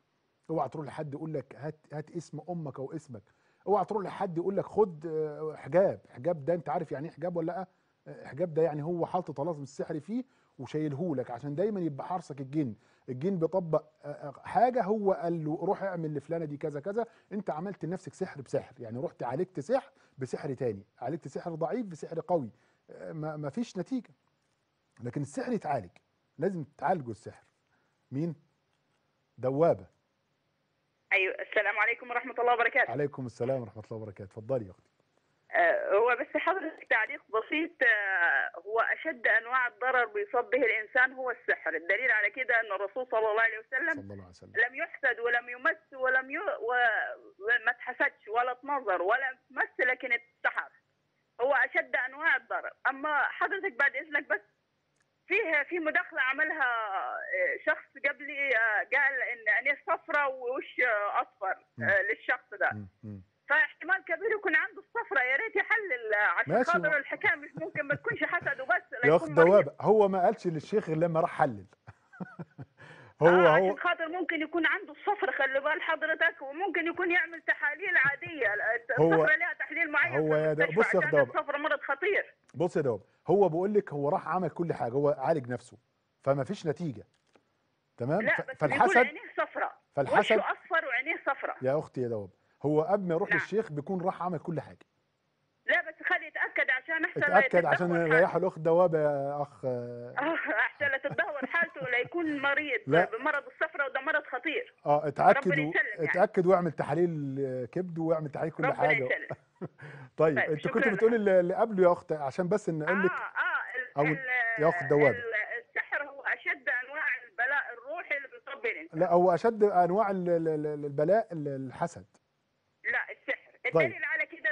اوعى تروح لحد يقول لك هات هات اسم أمك أو اسمك. اوعى تروح لحد يقول لك خد آه، حجاب. حجاب ده انت عارف يعني إيه حجاب ولا لأ؟ آه، حجاب ده يعني هو حاطط طلاسم السحر فيه وشايله لك عشان دايما يبقى حارسك الجن. الجن بيطبق آه، حاجة هو قال له روح اعمل لفلانة دي كذا كذا. انت عملت لنفسك سحر بسحر يعني رحت عالجت سحر بسحر تاني. عالجت سحر ضعيف بسحر قوي. ما فيش نتيجة. لكن السحر يتعالج. لازم تعالجوا السحر. مين؟ دوابة. أيوه السلام عليكم ورحمة الله وبركاته. عليكم السلام ورحمة الله وبركاته. اتفضلي يا أختي. آه هو بس حضرتك تعليق بسيط آه هو أشد أنواع الضرر بيصاب به الإنسان هو السحر. الدليل على كده إن الرسول صلى الله عليه وسلم صلى الله عليه وسلم. لم يحسد ولم يمس ولم ي... و... وما اتحسدش ولا اتنظر ولا مس لكن اتسحر. هو أشد أنواع الضرر. أما حضرتك بعد إذنك بس فيه في مداخلة عملها آه، شخص قبلي آه، قال إن عينيه صفراء ووش آه، أصفر للشخص ده. فاحتمال كبير يكون عنده الصفرة يا ريت يحلل عشان خاطر الحكاية مش ممكن ما تكونش حسد وبس لا يا يكون اخت مريض. دوابه هو ما قالش للشيخ غير لما راح حلل. هو آه هو عشان خاطر ممكن يكون عنده الصفرة خلي بال حضرتك وممكن يكون يعمل تحاليل عادية. هو- الصفرة لها تحليل معين هو يا بص يا خدابة. الصفرة مرض خطير. بص يا دوابه هو بيقول لك هو راح عمل كل حاجة هو عالج نفسه فما فيش نتيجة. تمام؟ لا بس فالحسد عينيه صفرة. فالحسد وشه أصفر وعينيه صفرة. يا أختي يا دوابه هو قبل ما يروح نعم. للشيخ بيكون راح عمل كل حاجة. لا بس خلي يتأكد عشان أحسن لا اتاكد عشان يريحوا الاخت دوابه يا أخ حالته. آه، لا تتدهور حالته ولا يكون مريض لا. بمرض الصفرة وده مرض خطير آه اتأكد و... يعني. اتأكد واعمل تحاليل كبد واعمل تحاليل كل حاجة طيب طيب، انت كنت. بتقولي اللي قبله يا أخت عشان بس نقول لك آه آه ال- ياخد دوابة. ال- السحر هو أشد أنواع البلاء الروحي اللي بيصاب الانسان لا هو أشد أنواع ال- ال- ال- البلاء ال- الحسد لا السحر طيب. الدليل على كده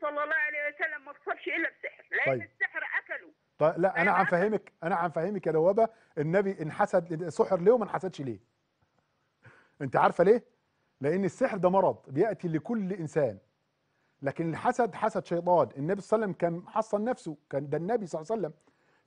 صلى الله عليه وسلم ما اتصابش إلا بسحر لأن طيب. السحر أكله. طيب لا أنا عم عارفة. فهمك أنا عم فهمك يا دوابه النبي انحسد سحر ليه وما انحسدش ليه؟ أنت عارفة ليه؟ لأن السحر ده مرض بيأتي لكل إنسان. لكن الحسد حسد شيطان. النبي صلى الله عليه وسلم كان حصن نفسه كان ده النبي صلى الله عليه وسلم.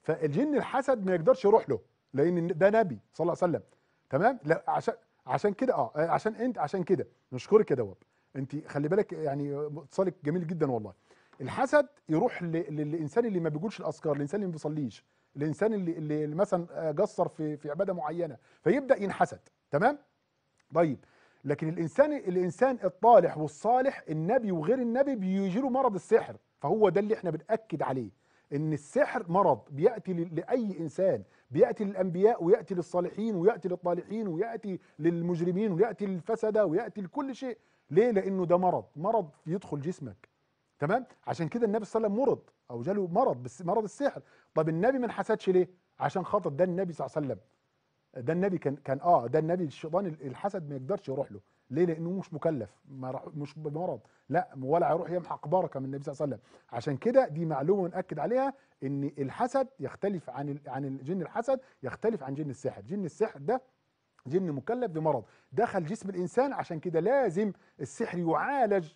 فالجن الحسد ما يقدرش يروح له لأن ده نبي صلى الله عليه وسلم. تمام؟ لا عشان عشان كده آه عشان أنت عشان كده. نشكرك يا دواب. انت خلي بالك يعني اتصالك جميل جدا والله. الحسد يروح للإنسان اللي ما بيقولش الأذكار الإنسان اللي ما بيصليش الإنسان اللي اللي مثلا آه، قصر في في عبادة معينة فيبدأ ينحسد. تمام؟ طيب لكن الإنسان الإنسان الطالح والصالح النبي وغير النبي بيجي له مرض السحر فهو ده اللي إحنا بنأكد عليه إن السحر مرض بيأتي لأي إنسان بيأتي للأنبياء ويأتي للصالحين ويأتي للطالحين ويأتي للمجرمين ويأتي للفسدة ويأتي لكل شيء. ليه؟ لأنه ده مرض. مرض يدخل جسمك. تمام؟ عشان كده النبي صلى الله عليه وسلم مرض أو جاله مرض بس مرض السحر. طب النبي ما انحسدش ليه؟ عشان خاطر ده النبي صلى الله عليه وسلم. ده النبي كان كان آه ده النبي الشيطان الحسد ما يقدرش يروح له. ليه؟ لأنه مش مكلف. ما راح مش بمرض. لا ولا هيروح يمحق بركة من النبي صلى الله عليه وسلم. عشان كده دي معلومة نأكد عليها إن الحسد يختلف عن عن الجن الحسد يختلف عن جن السحر. جن السحر ده جن مكلف بمرض. دخل جسم الإنسان عشان كده لازم السحر يعالج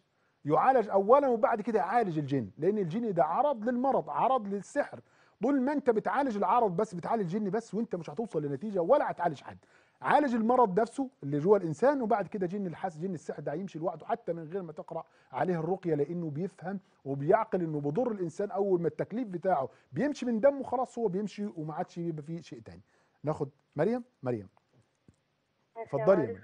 يعالج اولا وبعد كده يعالج الجن. لأن الجن ده عرض للمرض عرض للسحر. طول ما أنت بتعالج العرض بس بتعالج الجن بس وأنت مش هتوصل لنتيجة ولا هتعالج حد. عالج المرض نفسه اللي جوه الإنسان وبعد كده جن الحس جن السحر ده هيمشي لوحده حتى من غير ما تقرأ عليه الرقية لأنه بيفهم وبيعقل إنه بضر الإنسان أول ما التكليف بتاعه بيمشي من دمه خلاص هو بيمشي وما عادش يبقى فيه شيء تاني. ناخد مريم؟ مريم. اتفضلي يا مريم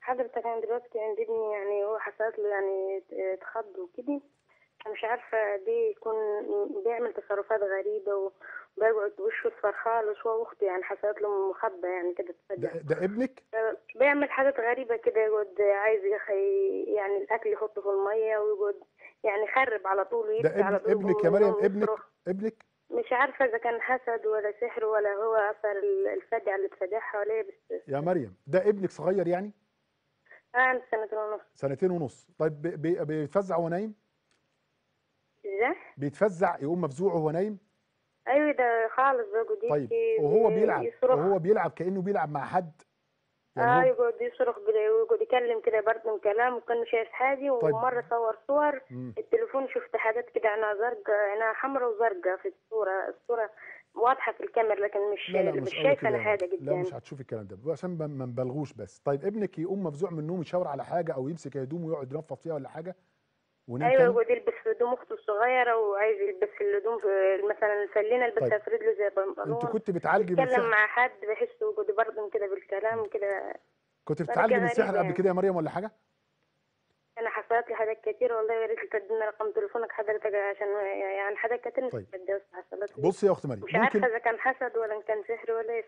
حضرتك أنا دلوقتي عندي ابني يعني هو حصلت له يعني ت- اتخض وكده أنا مش عارفة دي يكون بيعمل تصرفات غريبة وبيقعد وشه اصفر خالص هو وأخته يعني حصلت له مخبة يعني كده ده, ده ابنك؟ بيعمل حاجات غريبة كده يقعد عايز يخي يعني الأكل يحطه في المية ويقعد يعني يخرب على طول ده ويبكي على طول ابنك يا مريم ابنك. ابنك؟ مش عارفة إذا كان حسد ولا سحر ولا هو أثر ال- الفجعة اللي اتفجعها ولا إيه بس يا مريم ده ابنك صغير يعني؟ آه عنده سنتين ونص. سنتين ونص. طيب بي- بي- بيتفزع وهو نايم؟ إزاي؟ بيتفزع يقوم مفزوع وهو نايم؟ أيوة ده خالص بيقعد طيب وهو بيلعب وهو بيلعب كأنه بيلعب مع حد؟ آه يعني هو يقعد يصرخ ويقعد يكلم كده برضه كلام وكأنه شايف حاجة طيب. صور صور مم. التليفون شفت حاجات كده عينها زرقاء عينها حمراء وزرقاء في الصورة الصورة واضحة في الكاميرا لكن مش لا لا مش أنا يا حاجة مريم. لا مش هتشوف الكلام ده عشان ما ما نبالغوش بس طيب ابنك يقوم مفزوع من النوم يشاور على حاجة أو يمسك هدومه ويقعد ينفض فيها ولا حاجة ونام أيوه يقعد يلبس هدوم أخته الصغيرة وعايز يلبس الهدوم مثلا الفلينه يلبسها طيب. في رجله زي انت بنطلون كنت بتعالجي من يتكلم السحر مع حد بحسه يقعد برضه كده بالكلام كده كنت بتعالجي من غريبة السحر قبل. كده يا مريم ولا حاجة أنا حصلت لي حاجات كتير والله يا ريت تدينا رقم تليفونك حضرتك عشان يعني حاجات كتير طيب. حصلت بصي يا أخت مريم مش عارفة إذا كان حسد ولا كان سحر ولا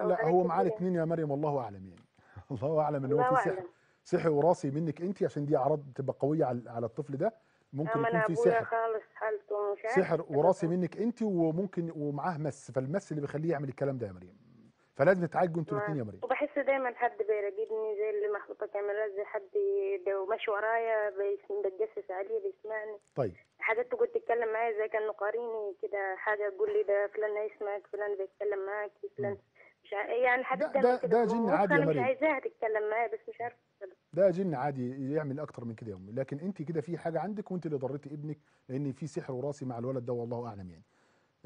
أو لا هو معاه. الاثنين يا مريم والله أعلم يعني الله أعلم إن هو في سحر. سحر وراثي منك انت عشان دي اعراض بتبقى قوية على على الطفل ده. ممكن يكون في سحر. خالص حالته مش سحر وراثي منك انت وممكن ومعاه مس. فالمس اللي بيخليه يعمل الكلام ده يا مريم. فلازم تتعالجوا أنتوا الاثنين يا مريم. وبحس دايما حد بيراقبني زي اللي محطوطة كاميرات زي حد لو ماشي ورايا بتجسس عليه بيسمعني. طيب. حاجات تقول تتكلم معايا زي كأنه قاريني كده حاجة تقول لي ده فلان هيسمعك فلان بيتكلم معاك فلان مش ع... يعني حاجات ده- ده- ده جن عادي يا مش. عايزاها تتكلم معايا بس مش أتكلم. ده جن عادي يعمل أكتر من كده يا امي لكن أنت كده في حاجة عندك وأنت اللي ضريتي ابنك لأن في سحر وراثي مع الولد ده والله أعلم يعني.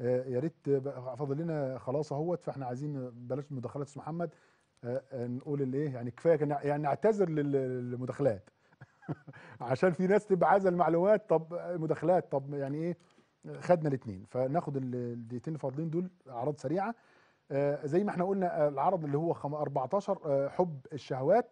آه يا ريت فاضل لنا خلاص أهوت فإحنا عايزين بلاش مداخلات أستاذ محمد. آه آه، نقول الايه يعني كفاية يعني نعتذر لل- للمداخلات. عشان في ناس تبقى عايزة المعلومات طب مداخلات طب يعني إيه خدنا الاثنين فناخد ال- الدقيقتين الفاضلين دول أعراض سريعة. زي ما إحنا قلنا آه، العرض اللي هو خم- 14 آه، حب الشهوات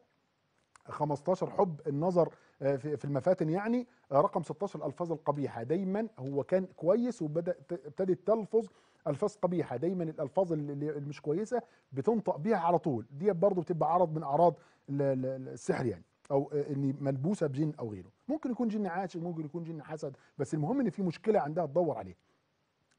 15 حب النظر آه، في المفاتن يعني آه، رقم 16 الألفاظ القبيحة. دايما هو كان كويس وبدأ ابتدت تلفظ ألفاظ قبيحة. دايما الألفاظ اللي مش كويسة بتنطق بيها على طول. دي برضه بتبقى عرض من أعراض ال- ال- السحر يعني أو آه، إن ملبوسة بجن أو غيره. ممكن يكون جن عاشق ممكن يكون جن حسد بس المهم إن في مشكلة عندها تدور عليها.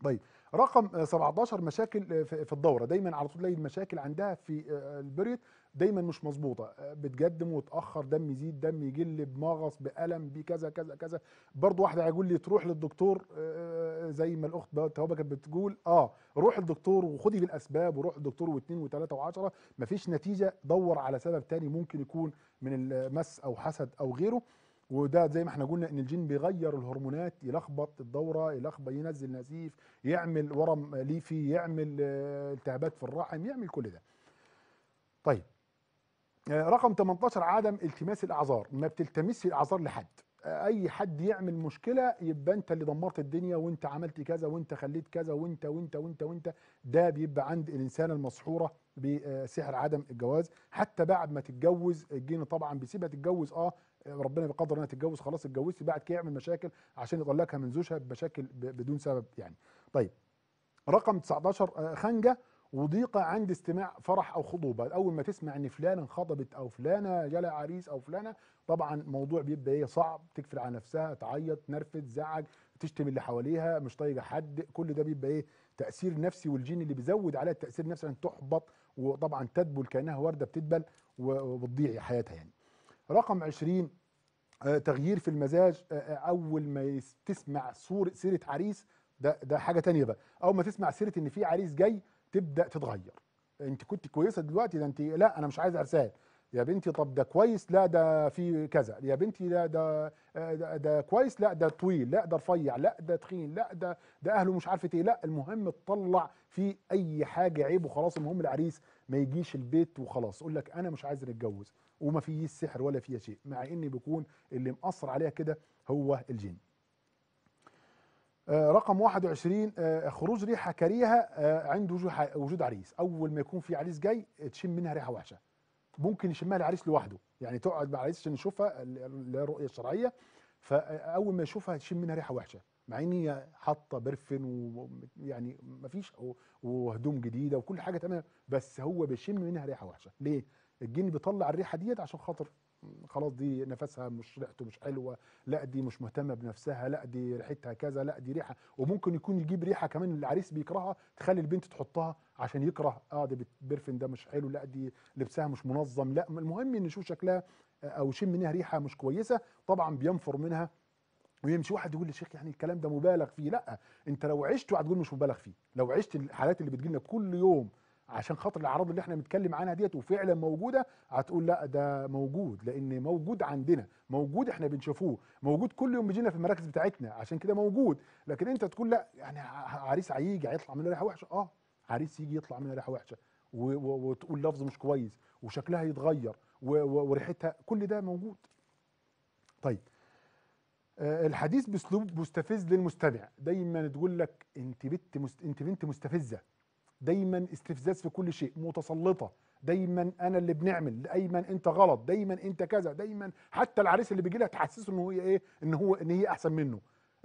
طيب رقم آه، 17 مشاكل في الدورة. دايما على طول تلاقي المشاكل عندها في آه، البريد دايما مش مظبوطة. آه، بتقدم وتأخر دم يزيد دم يقل بمغص بألم بكذا كذا كذا برضه واحدة هيقول لي تروح للدكتور آه، زي ما الأخت توبه كانت بتقول آه روح الدكتور وخدي بالأسباب وروح الدكتور واثنين وثلاثة وعشرة. مفيش نتيجة دور على سبب تاني ممكن يكون من المس أو حسد أو غيره. وده زي ما إحنا قلنا إن الجن بيغير الهرمونات يلخبط الدورة يلخبط ينزل نزيف يعمل ورم ليفي يعمل آه، التهابات في الرحم يعمل كل ده. طيب آه، رقم 18 عدم التماس الأعذار. ما بتلتمسش الأعذار لحد. آه، أي حد يعمل مشكلة يبقى أنت اللي دمرت الدنيا وأنت عملت كذا وأنت خليت كذا وأنت وأنت وأنت وأنت. ده بيبقى عند الإنسانة المسحورة بسحر عدم الجواز. حتى بعد ما تتجوز الجن طبعا بيسيبها تتجوز. آه ربنا بيقدر إنها تتجوز خلاص اتجوزت بعد كده يعمل مشاكل عشان يطلقها من زوجها بمشاكل بدون سبب يعني. طيب رقم 19 آه، خنجة وضيقة عند استماع فرح أو خطوبة. أول ما تسمع إن فلانة انخطبت أو فلانة جالها عريس أو فلانة طبعا موضوع بيبقى إيه صعب تقفل على نفسها تعيط نرفز زعج تشتم اللي حواليها مش طايقة حد. كل ده بيبقى إيه تأثير نفسي والجن اللي بيزود عليها التأثير النفسي عشان تحبط وطبعا تدبل كأنها وردة بتدبل وبتضيع حياتها يعني. رقم 20 آه، تغيير في المزاج آه، آه، أول ما تسمع صورة سيرة عريس ده ده حاجة تانية بقى. أول ما تسمع سيرة إن في عريس جاي تبدأ تتغير. أنت كنت كويسة دلوقتي ده انت لا أنا مش عايز عرسان يا بنتي طب ده كويس لا ده في كذا. يا بنتي لا ده آه، ده, ده كويس لا ده طويل لا ده رفيع لا ده تخين لا ده ده أهله مش عارفة إيه. لا المهم تطلع في أي حاجة عيب وخلاص المهم العريس ما يجيش البيت وخلاص. يقول لك أنا مش عايز نتجوز وما فيش سحر ولا فيها شيء مع إن بيكون اللي مأثر عليها كده هو الجن. آه، رقم 21 آه، خروج ريحة كريهة عند وجود عريس. أول ما يكون في عريس جاي تشم منها ريحة وحشة. ممكن يشمها العريس لوحده. يعني تقعد مع العريس عشان يشوفها اللي هي الرؤية الشرعية فأول ما يشوفها تشم منها ريحة وحشة مع إن هي حاطة برفن ويعني مفيش وهدوم جديدة وكل حاجة تمام بس هو بيشم منها ريحة وحشة. ليه؟ الجن بيطلع الريحة ديت عشان خاطر خلاص دي نفسها مش ريحته مش حلوة لا دي مش مهتمة بنفسها لا دي ريحتها كذا لا دي ريحة. وممكن يكون يجيب ريحة كمان العريس بيكرهها تخلي البنت تحطها عشان يكره آه ده برفن ده مش حلو لا دي لبسها مش منظم لا المهم إن يشوف شكلها آه، أو يشم منها ريحة مش كويسة طبعا بينفر منها ويمشي. واحد يقول لي شيخ يعني الكلام ده مبالغ فيه لا أنت لو عشته هتقول مش مبالغ فيه. لو عشت الحالات اللي بتجيلنا كل يوم عشان خاطر الأعراض اللي إحنا بنتكلم عنها ديت وفعلا موجودة هتقول لا ده موجود لأن موجود عندنا موجود إحنا بنشوفوه موجود كل يوم بيجينا في المراكز بتاعتنا عشان كده موجود. لكن انت تقول لا يعني عريس هيجي هيطلع منه ريحة وحشة؟ آه عريس يجي يطلع منها ريحة وحشة. وتقول لفظ مش كويس وشكلها يتغير وريحتها كل ده موجود. طيب آه، الحديث بأسلوب مستفز للمستمع. دايما تقول لك انت بنت مست... انت بنت مستفزة. دايما استفزاز في كل شيء متسلطة. دايما أنا اللي بنعمل دايما أنت غلط دايما أنت كذا دايما حتى العريس اللي بيجي لها تحسسه إن هو إيه إن هو إن هي أحسن منه.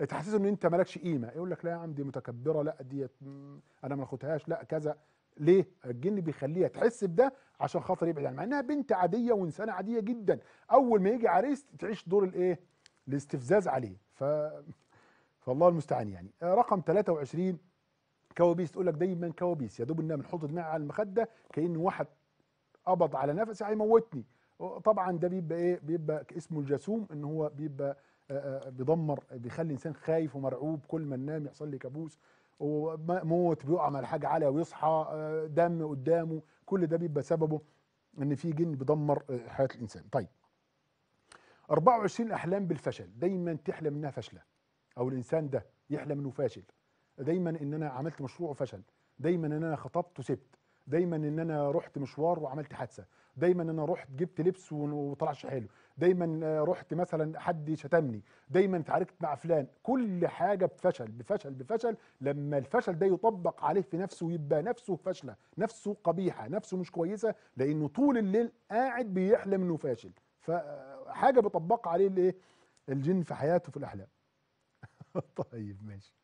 تحسسه إن أنت مالكش قيمة. يقول لك لا يا عم دي متكبرة لا ديت أنا ما اخدهاش لا كذا. ليه؟ الجن بيخليها تحس بده عشان خاطر يبعد عنها. مع إنها بنت عادية وإنسانة عادية جدا. أول ما يجي عريس تعيش دور الإيه؟ الاستفزاز عليه. ف فالله المستعان يعني. رقم 23 كوابيس تقول لك دايما كوابيس يا دوب إنها بنحط دماغي على المخدة كأن واحد قبض على نفسي هيموتني طبعا ده بيبقى إيه؟ بيبقى اسمه الجاثوم إن هو بيبقى آه، آه، بيدمر بيخلي الانسان خايف ومرعوب كل ما ننام يحصل لي كابوس. وموت بيقع على حاجة عالية ويصحى آه، دم قدامه. كل ده بيبقى سببه إن في جن بيدمر حياة الإنسان. طيب. 24 أحلام بالفشل. دايما تحلم إنها فاشلة أو الإنسان ده يحلم إنه فاشل. دايما إن أنا عملت مشروع وفشل. دايما إن أنا خطبت وسبت. دايما إن أنا رحت مشوار وعملت حادثة. دايما إن أنا رحت جبت لبس وطلعش حلو. دايما آه، رحت مثلا حد شتمني. دايما اتعاركت مع فلان. كل حاجة بفشل بفشل بفشل. لما الفشل ده يطبق عليه في نفسه ويبقى نفسه فاشلة نفسه قبيحة نفسه مش كويسة لأنه طول الليل قاعد بيحلم إنه فاشل. فحاجه بيطبقها عليه الإيه؟ الجن في حياته في الأحلام. طيب ماشي.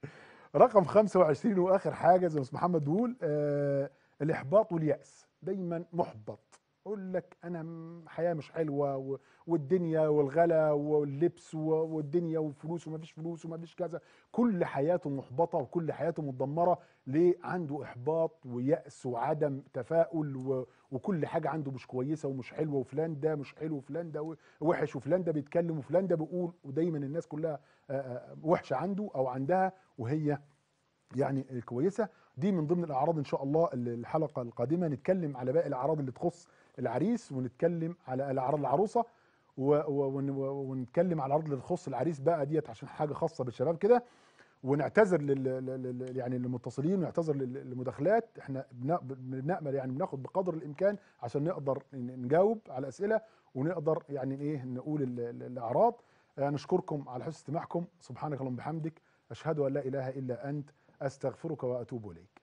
رقم 25 وآخر حاجة زي ما محمد بيقول آه الإحباط واليأس. دايما محبط. يقول لك أنا حياة مش حلوة والدنيا والغلا واللبس والدنيا وفلوس ومفيش فلوس ومفيش كذا. كل حياته محبطة وكل حياته متدمرة ليه؟ عنده إحباط ويأس وعدم تفاؤل. وكل حاجة عنده مش كويسة ومش حلوة. وفلان ده مش حلو وفلان ده وحش وفلان ده بيتكلم وفلان ده بيقول. ودايما الناس كلها وحشة عنده أو عندها وهي يعني كويسة. دي من ضمن الأعراض إن شاء الله الحلقة القادمة. نتكلم على باقي الأعراض اللي تخص العريس ونتكلم على الأعراض العروسة ونتكلم على العرض اللي تخص العريس بقى ديت عشان حاجة خاصة بالشباب كده. ونعتذر لل يعني للمتصلين ونعتذر لل- للمداخلات. إحنا بن- بنأمل يعني بناخد بقدر الإمكان عشان نقدر نجاوب على أسئلة ونقدر يعني إيه نقول ال- ال- الأعراض. آه، نشكركم على حسن استماعكم. سبحانك اللهم وبحمدك. أشهد أن لا إله إلا أنت. أستغفرك وأتوب إليك.